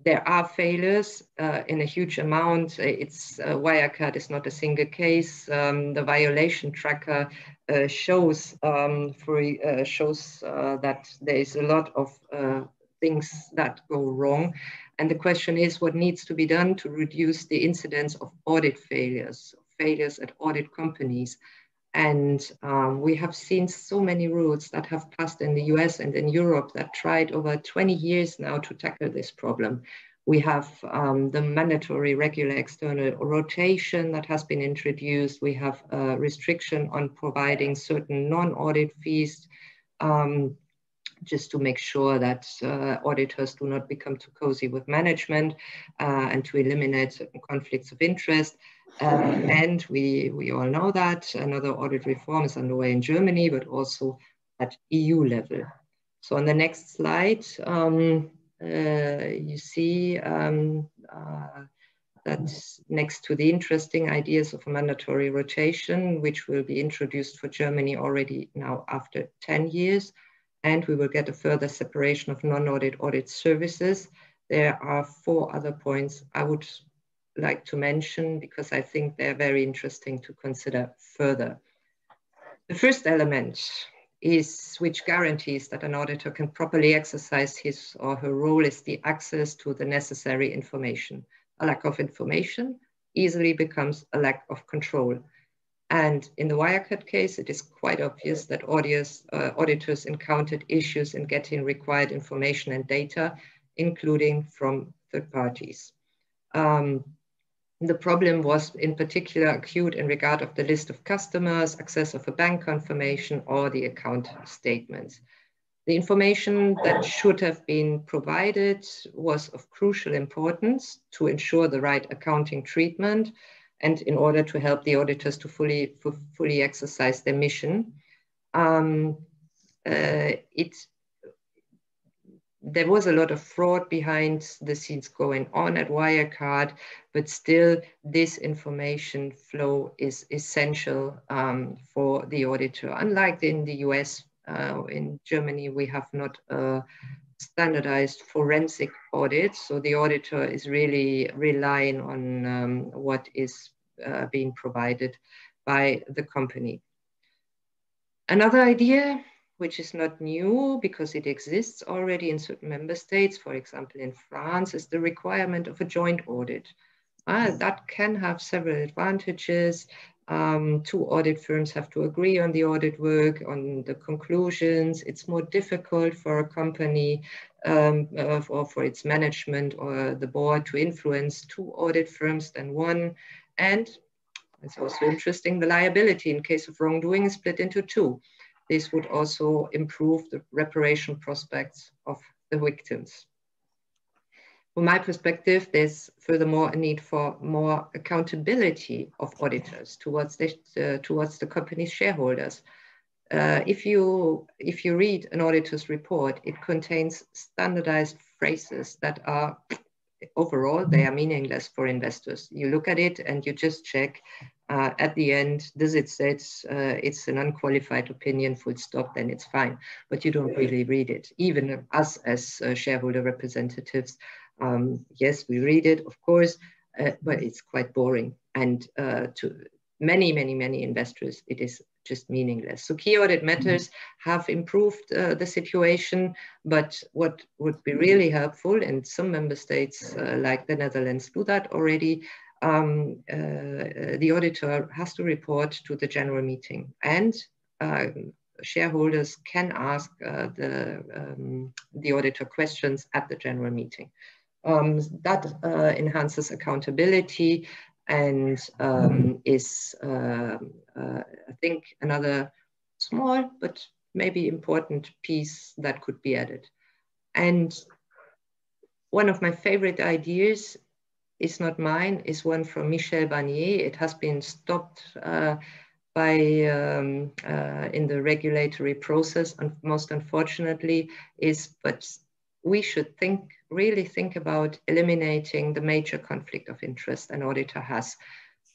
there are failures uh, in a huge amount. It's uh, Wirecard is not a single case. Um, the violation tracker uh, shows um, for, uh, shows uh, that there is a lot of uh, things that go wrong. And the question is what needs to be done to reduce the incidence of audit failures, failures at audit companies. And um, we have seen so many rules that have passed in the US and in Europe that tried over 20 years now to tackle this problem. We have um, the mandatory regular external rotation that has been introduced. We have a restriction on providing certain non-audit fees. Um, just to make sure that uh, auditors do not become too cozy with management uh, and to eliminate certain conflicts of interest. Uh, and we, we all know that another audit reform is underway in Germany, but also at EU level. So on the next slide, um, uh, you see um, uh, that next to the interesting ideas of a mandatory rotation, which will be introduced for Germany already now after 10 years, and we will get a further separation of non-audit audit services. There are four other points I would like to mention because I think they're very interesting to consider further. The first element is which guarantees that an auditor can properly exercise his or her role is the access to the necessary information. A lack of information easily becomes a lack of control. And in the Wirecard case, it is quite obvious that auditors, uh, auditors encountered issues in getting required information and data, including from third parties. Um, the problem was in particular acute in regard of the list of customers, access of a bank confirmation, or the account statements. The information that should have been provided was of crucial importance to ensure the right accounting treatment and in order to help the auditors to fully, fully exercise their mission. Um, uh, it, there was a lot of fraud behind the scenes going on at Wirecard, but still this information flow is essential um, for the auditor. Unlike in the US, uh, in Germany, we have not a standardized forensic audit. So the auditor is really relying on um, what is uh, being provided by the company. Another idea, which is not new because it exists already in certain member states, for example, in France, is the requirement of a joint audit. Uh, that can have several advantages. Um, two audit firms have to agree on the audit work, on the conclusions. It's more difficult for a company um, or for its management or the board to influence two audit firms than one. And it's also interesting, the liability in case of wrongdoing is split into two. This would also improve the reparation prospects of the victims. From my perspective, there's furthermore a need for more accountability of auditors towards the, uh, towards the company's shareholders. Uh, if, you, if you read an auditor's report, it contains standardized phrases that are overall, they are meaningless for investors. You look at it and you just check uh, at the end, does it say it's, uh, it's an unqualified opinion, full stop, then it's fine. But you don't really read it. Even us as uh, shareholder representatives, um, yes, we read it, of course, uh, but it's quite boring. And uh, to many, many, many investors, it is just meaningless. So key audit matters mm-hmm. have improved uh, the situation, but what would be really helpful, and some member states uh, like the Netherlands do that already, um, uh, the auditor has to report to the general meeting and uh, shareholders can ask uh, the, um, the auditor questions at the general meeting. Um, that uh, enhances accountability and um, is, uh, uh, I think, another small but maybe important piece that could be added. And one of my favorite ideas is not mine, is one from Michel Barnier. It has been stopped uh, by um, uh, in the regulatory process, and most unfortunately, is but we should think really think about eliminating the major conflict of interest an auditor has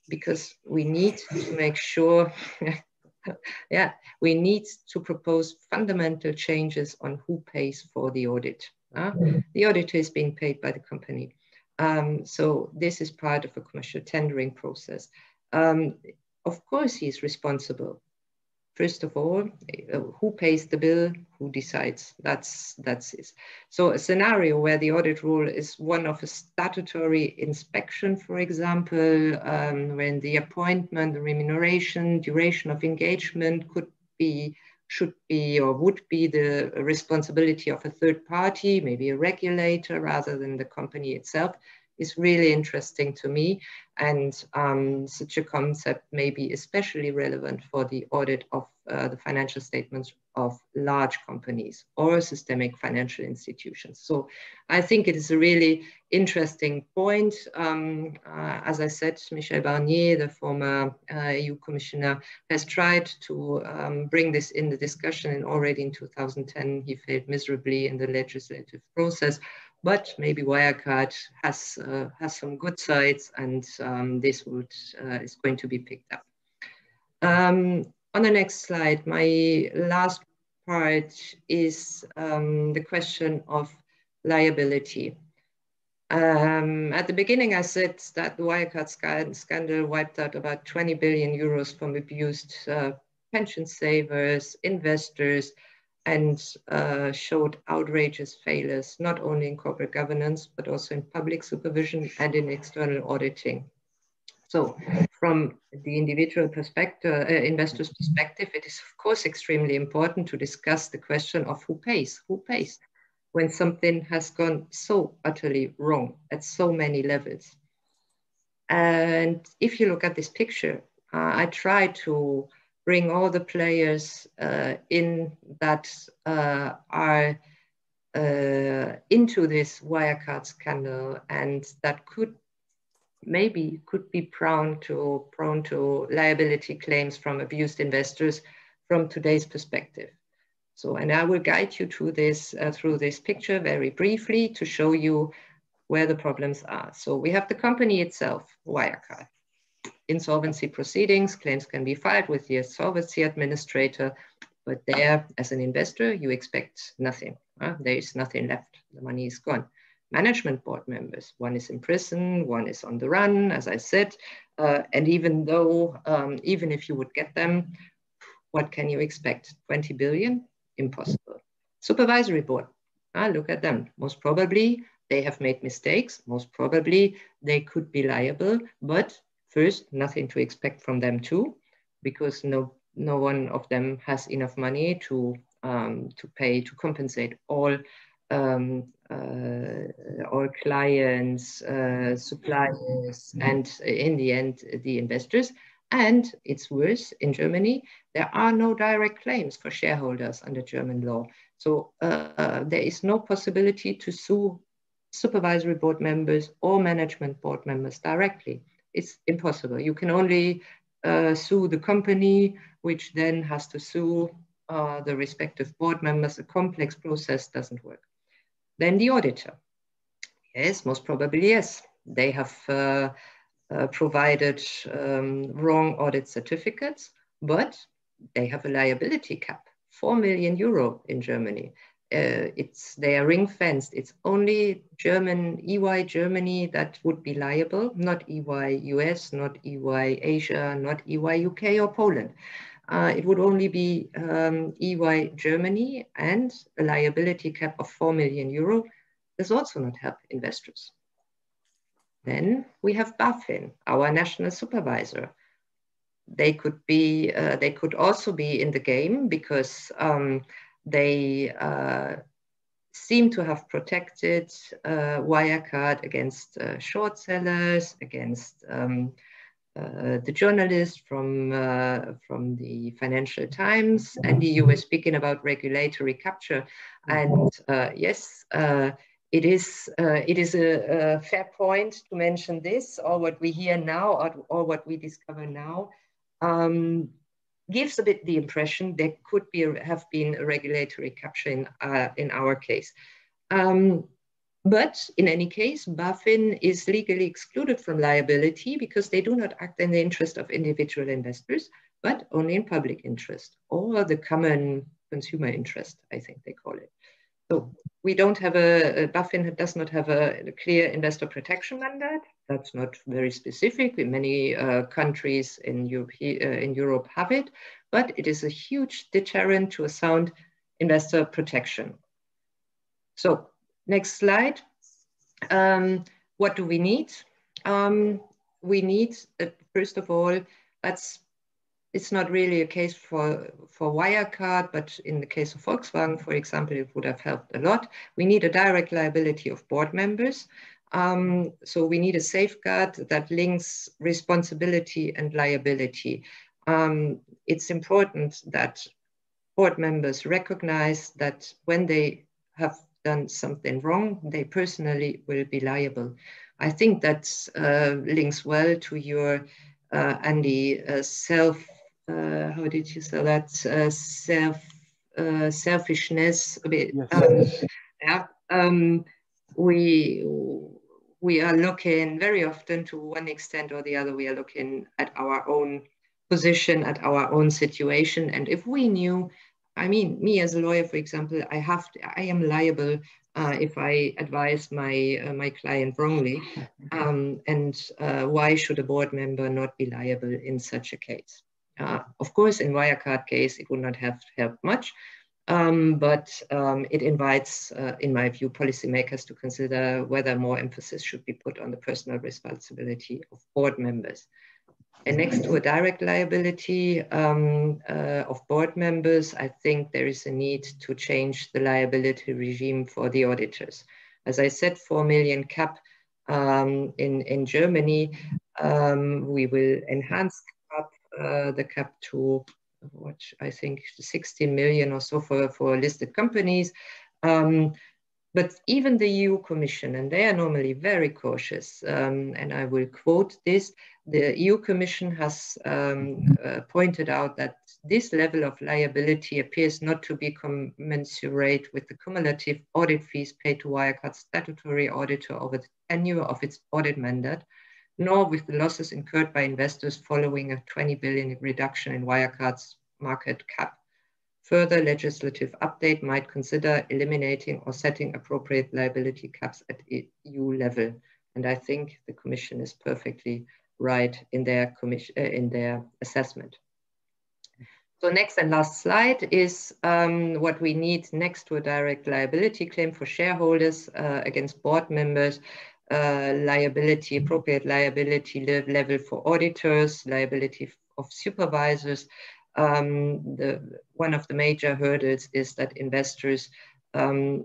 because we need to make sure yeah we need to propose fundamental changes on who pays for the audit uh, the auditor is being paid by the company. Um, so this is part of a commercial tendering process. Um, of course he's responsible First of all, uh, who pays the bill, who decides, that's, that's it. So a scenario where the audit rule is one of a statutory inspection, for example, um, when the appointment, the remuneration, duration of engagement could be should be or would be the responsibility of a third party, maybe a regulator rather than the company itself is really interesting to me. And um, such a concept may be especially relevant for the audit of uh, the financial statements of large companies or systemic financial institutions. So I think it is a really interesting point. Um, uh, as I said, Michel Barnier, the former uh, EU commissioner, has tried to um, bring this in the discussion and already in 2010 he failed miserably in the legislative process but maybe Wirecard has uh, has some good sides, and um, this would uh, is going to be picked up. Um, on the next slide, my last part is um, the question of liability. Um, at the beginning, I said that the Wirecard scandal wiped out about 20 billion euros from abused uh, pension savers, investors, and uh, showed outrageous failures, not only in corporate governance, but also in public supervision and in external auditing. So from the individual perspective, uh, investor's perspective, it is of course extremely important to discuss the question of who pays, who pays when something has gone so utterly wrong at so many levels. And if you look at this picture, uh, I try to bring all the players uh, in that uh, are uh, into this Wirecard scandal and that could maybe could be prone to prone to liability claims from abused investors from today's perspective. So, and I will guide you to this uh, through this picture very briefly to show you where the problems are. So we have the company itself, Wirecard. Insolvency proceedings, claims can be filed with the insolvency administrator, but there, as an investor, you expect nothing. Uh, there is nothing left. The money is gone management board members. One is in prison, one is on the run, as I said. Uh, and even though, um, even if you would get them, what can you expect? 20 billion? Impossible. Supervisory board, uh, look at them. Most probably they have made mistakes. Most probably they could be liable, but first, nothing to expect from them too, because no, no one of them has enough money to, um, to pay, to compensate all um, uh, our clients, uh, suppliers, and in the end, the investors. And it's worse in Germany, there are no direct claims for shareholders under German law. So uh, there is no possibility to sue supervisory board members or management board members directly. It's impossible. You can only uh, sue the company, which then has to sue uh, the respective board members. A complex process doesn't work. Then the auditor. Yes, most probably yes. They have uh, uh, provided um, wrong audit certificates, but they have a liability cap, 4 million euro in Germany. Uh, it's they are ring fenced. It's only German EY Germany that would be liable, not EY US, not EY Asia, not EY UK or Poland uh, it would only be um, EY Germany and a liability cap of 4 million euro does also not help investors. Then we have BaFin, our national supervisor. They could be, uh, they could also be in the game because um, they uh, seem to have protected uh, Wirecard against uh, short sellers, against um, uh, the journalist from, uh, from the Financial Times, and you were speaking about regulatory capture. And uh, yes, it is, it is a, a, fair point to mention this, or what we hear now, or, or what we discover now, um, gives a bit the impression there could be have been a regulatory capture in, in our case. Um, but in any case, BaFin is legally excluded from liability because they do not act in the interest of individual investors, but only in public interest or the common consumer interest, I think they call it. So we don't have a, a BaFin does not have a, a, clear investor protection mandate. That's not very specific. Many uh, countries in Europe, uh, in Europe have it, but it is a huge deterrent to a sound investor protection. So Next slide. Um, what do we need? Um, we need, uh, first of all, that's it's not really a case for, for Wirecard, but in the case of Volkswagen, for example, it would have helped a lot. We need a direct liability of board members. Um, so we need a safeguard that links responsibility and liability. Um, it's important that board members recognize that when they have done something wrong, they personally will be liable. I think that uh, links well to your, uh, Andy, uh, self, uh, how did you say that? Uh, self, uh, selfishness a bit. Yes. Um, yeah. Um, we, we are looking very often to one extent or the other, we are looking at our own position, at our own situation. And if we knew I mean, me as a lawyer, for example, I have to, I am liable uh, if I advise my uh, my client wrongly, um, and uh, why should a board member not be liable in such a case? Uh, of course, in Wirecard case, it would not have helped much. Um, but um, it invites, uh, in my view, policymakers to consider whether more emphasis should be put on the personal responsibility of board members. And next to a direct liability um, uh, of board members, I think there is a need to change the liability regime for the auditors. As I said, 4 million cap um, in, in Germany. Um, we will enhance cap, uh, the cap to what I think 16 million or so for, for listed companies. Um, but even the EU Commission, and they are normally very cautious, um, and I will quote this, the EU Commission has um, uh, pointed out that this level of liability appears not to be commensurate with the cumulative audit fees paid to Wirecard's statutory auditor over the tenure of its audit mandate, nor with the losses incurred by investors following a 20 billion reduction in Wirecard's market cap. Further legislative update might consider eliminating or setting appropriate liability caps at EU level. And I think the Commission is perfectly right in their, commission, uh, in their assessment. So next and last slide is um, what we need next to a direct liability claim for shareholders uh, against board members, uh, liability, appropriate liability level for auditors, liability of supervisors, um, the, one of the major hurdles is that investors um,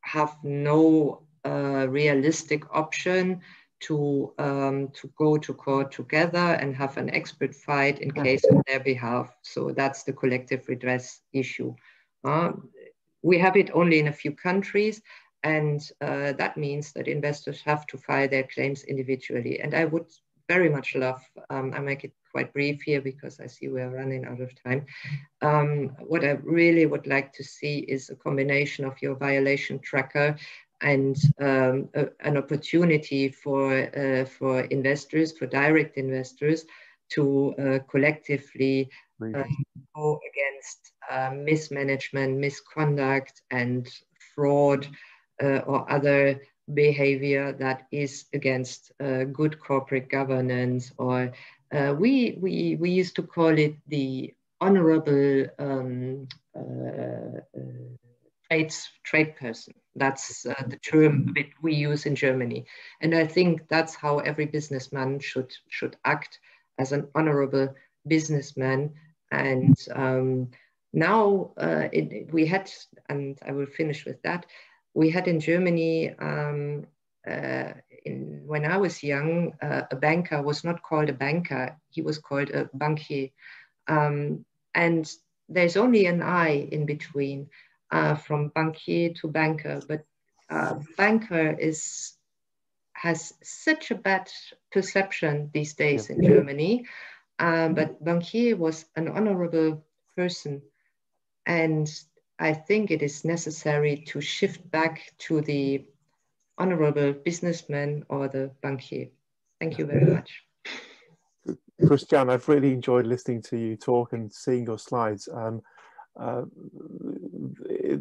have no uh, realistic option to, um, to go to court together and have an expert fight in case on their behalf. So that's the collective redress issue. Uh, we have it only in a few countries, and uh, that means that investors have to file their claims individually. And I would very much love, um, I make it quite brief here because I see we're running out of time. Um, what I really would like to see is a combination of your violation tracker and um, a, an opportunity for, uh, for investors, for direct investors, to uh, collectively uh, go against uh, mismanagement, misconduct, and fraud or other behavior that is against uh, good corporate governance or uh, we, we, we used to call it the honorable um, uh, uh trades, trade person. That's uh, the term we use in Germany. And I think that's how every businessman should, should act as an honorable businessman. And um, now uh, it, we had, and I will finish with that, we had in Germany um, uh, in, when I was young, uh, a banker was not called a banker, he was called a bankier. Um, and there's only an I in between uh, from bankier to banker, but uh, banker is has such a bad perception these days in Germany. Um, but bankier was an honorable person. And I think it is necessary to shift back to the honorable businessman or the bankier. Thank you very much. Christian, I've really enjoyed listening to you talk and seeing your slides. Um, uh,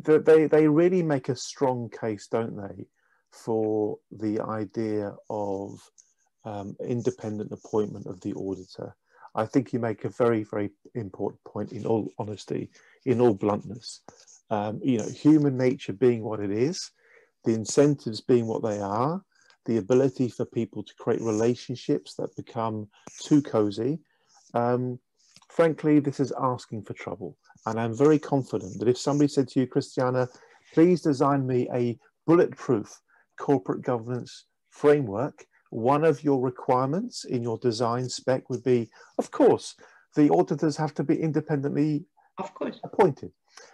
they, they really make a strong case, don't they, for the idea of um, independent appointment of the auditor. I think you make a very, very important point in all honesty, in all bluntness. Um, you know, human nature being what it is, the incentives being what they are, the ability for people to create relationships that become too cozy. Um, frankly, this is asking for trouble. And I'm very confident that if somebody said to you, Christiane, please design me a bulletproof corporate governance framework, one of your requirements in your design spec would be, of course, the auditors have to be independently of course. appointed.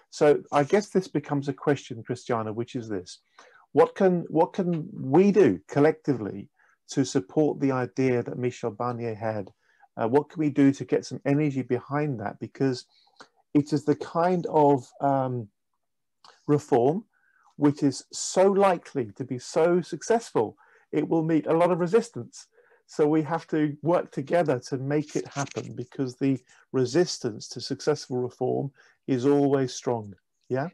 So I guess this becomes a question, Christiane, which is this. What can, what can we do collectively to support the idea that Michel Barnier had? Uh, what can we do to get some energy behind that? Because it is the kind of um, reform which is so likely to be so successful, it will meet a lot of resistance. So we have to work together to make it happen because the resistance to successful reform is always strong. Yeah.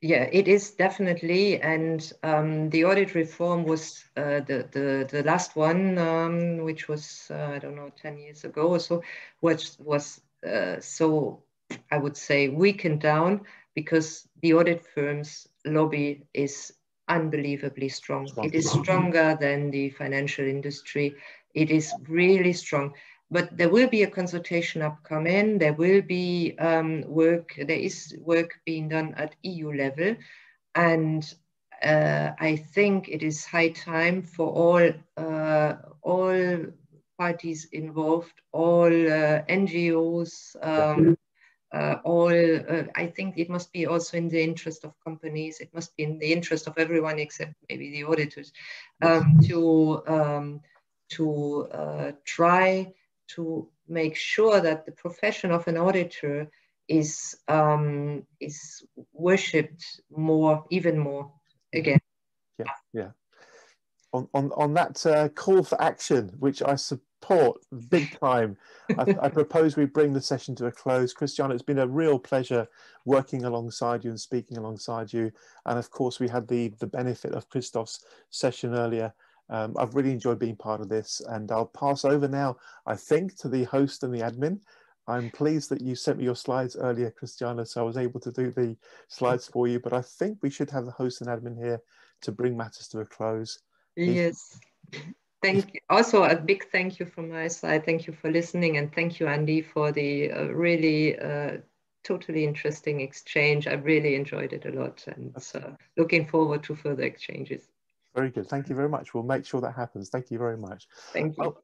Yeah, it is definitely, and um, the audit reform was uh, the, the the last one, um, which was uh, I don't know ten years ago or so, which was uh, so I would say weakened down because the audit firm's lobby is unbelievably strong. It is stronger than the financial industry. It is really strong. But there will be a consultation upcoming. There will be um, work. There is work being done at EU level, and uh, I think it is high time for all uh, all parties involved, all uh, NGOs, um, all, uh, I think it must be also in the interest of companies, it must be in the interest of everyone except maybe the auditors, um, to, um, to uh, try to make sure that the profession of an auditor is, um, is worshipped more, even more again. Yeah, yeah. On, on, on that uh, call for action, which I support big time. I, I, propose we bring the session to a close. Christiane, it's been a real pleasure working alongside you and speaking alongside you. And of course, we had the, the benefit of Christoph's session earlier. Um, I've really enjoyed being part of this and I'll pass over now, I think, to the host and the admin. I'm pleased that you sent me your slides earlier, Christiane, so I was able to do the slides for you, but I think we should have the host and admin here to bring matters to a close. Yes thank you. Also, a big thank you from my side. Thank you for listening, and thank you, Andy, for the uh, really uh, totally interesting exchange. I really enjoyed it a lot, and uh, looking forward to further exchanges. Very good. Thank you very much. We'll make sure that happens. Thank you very much. Thank you. Oh,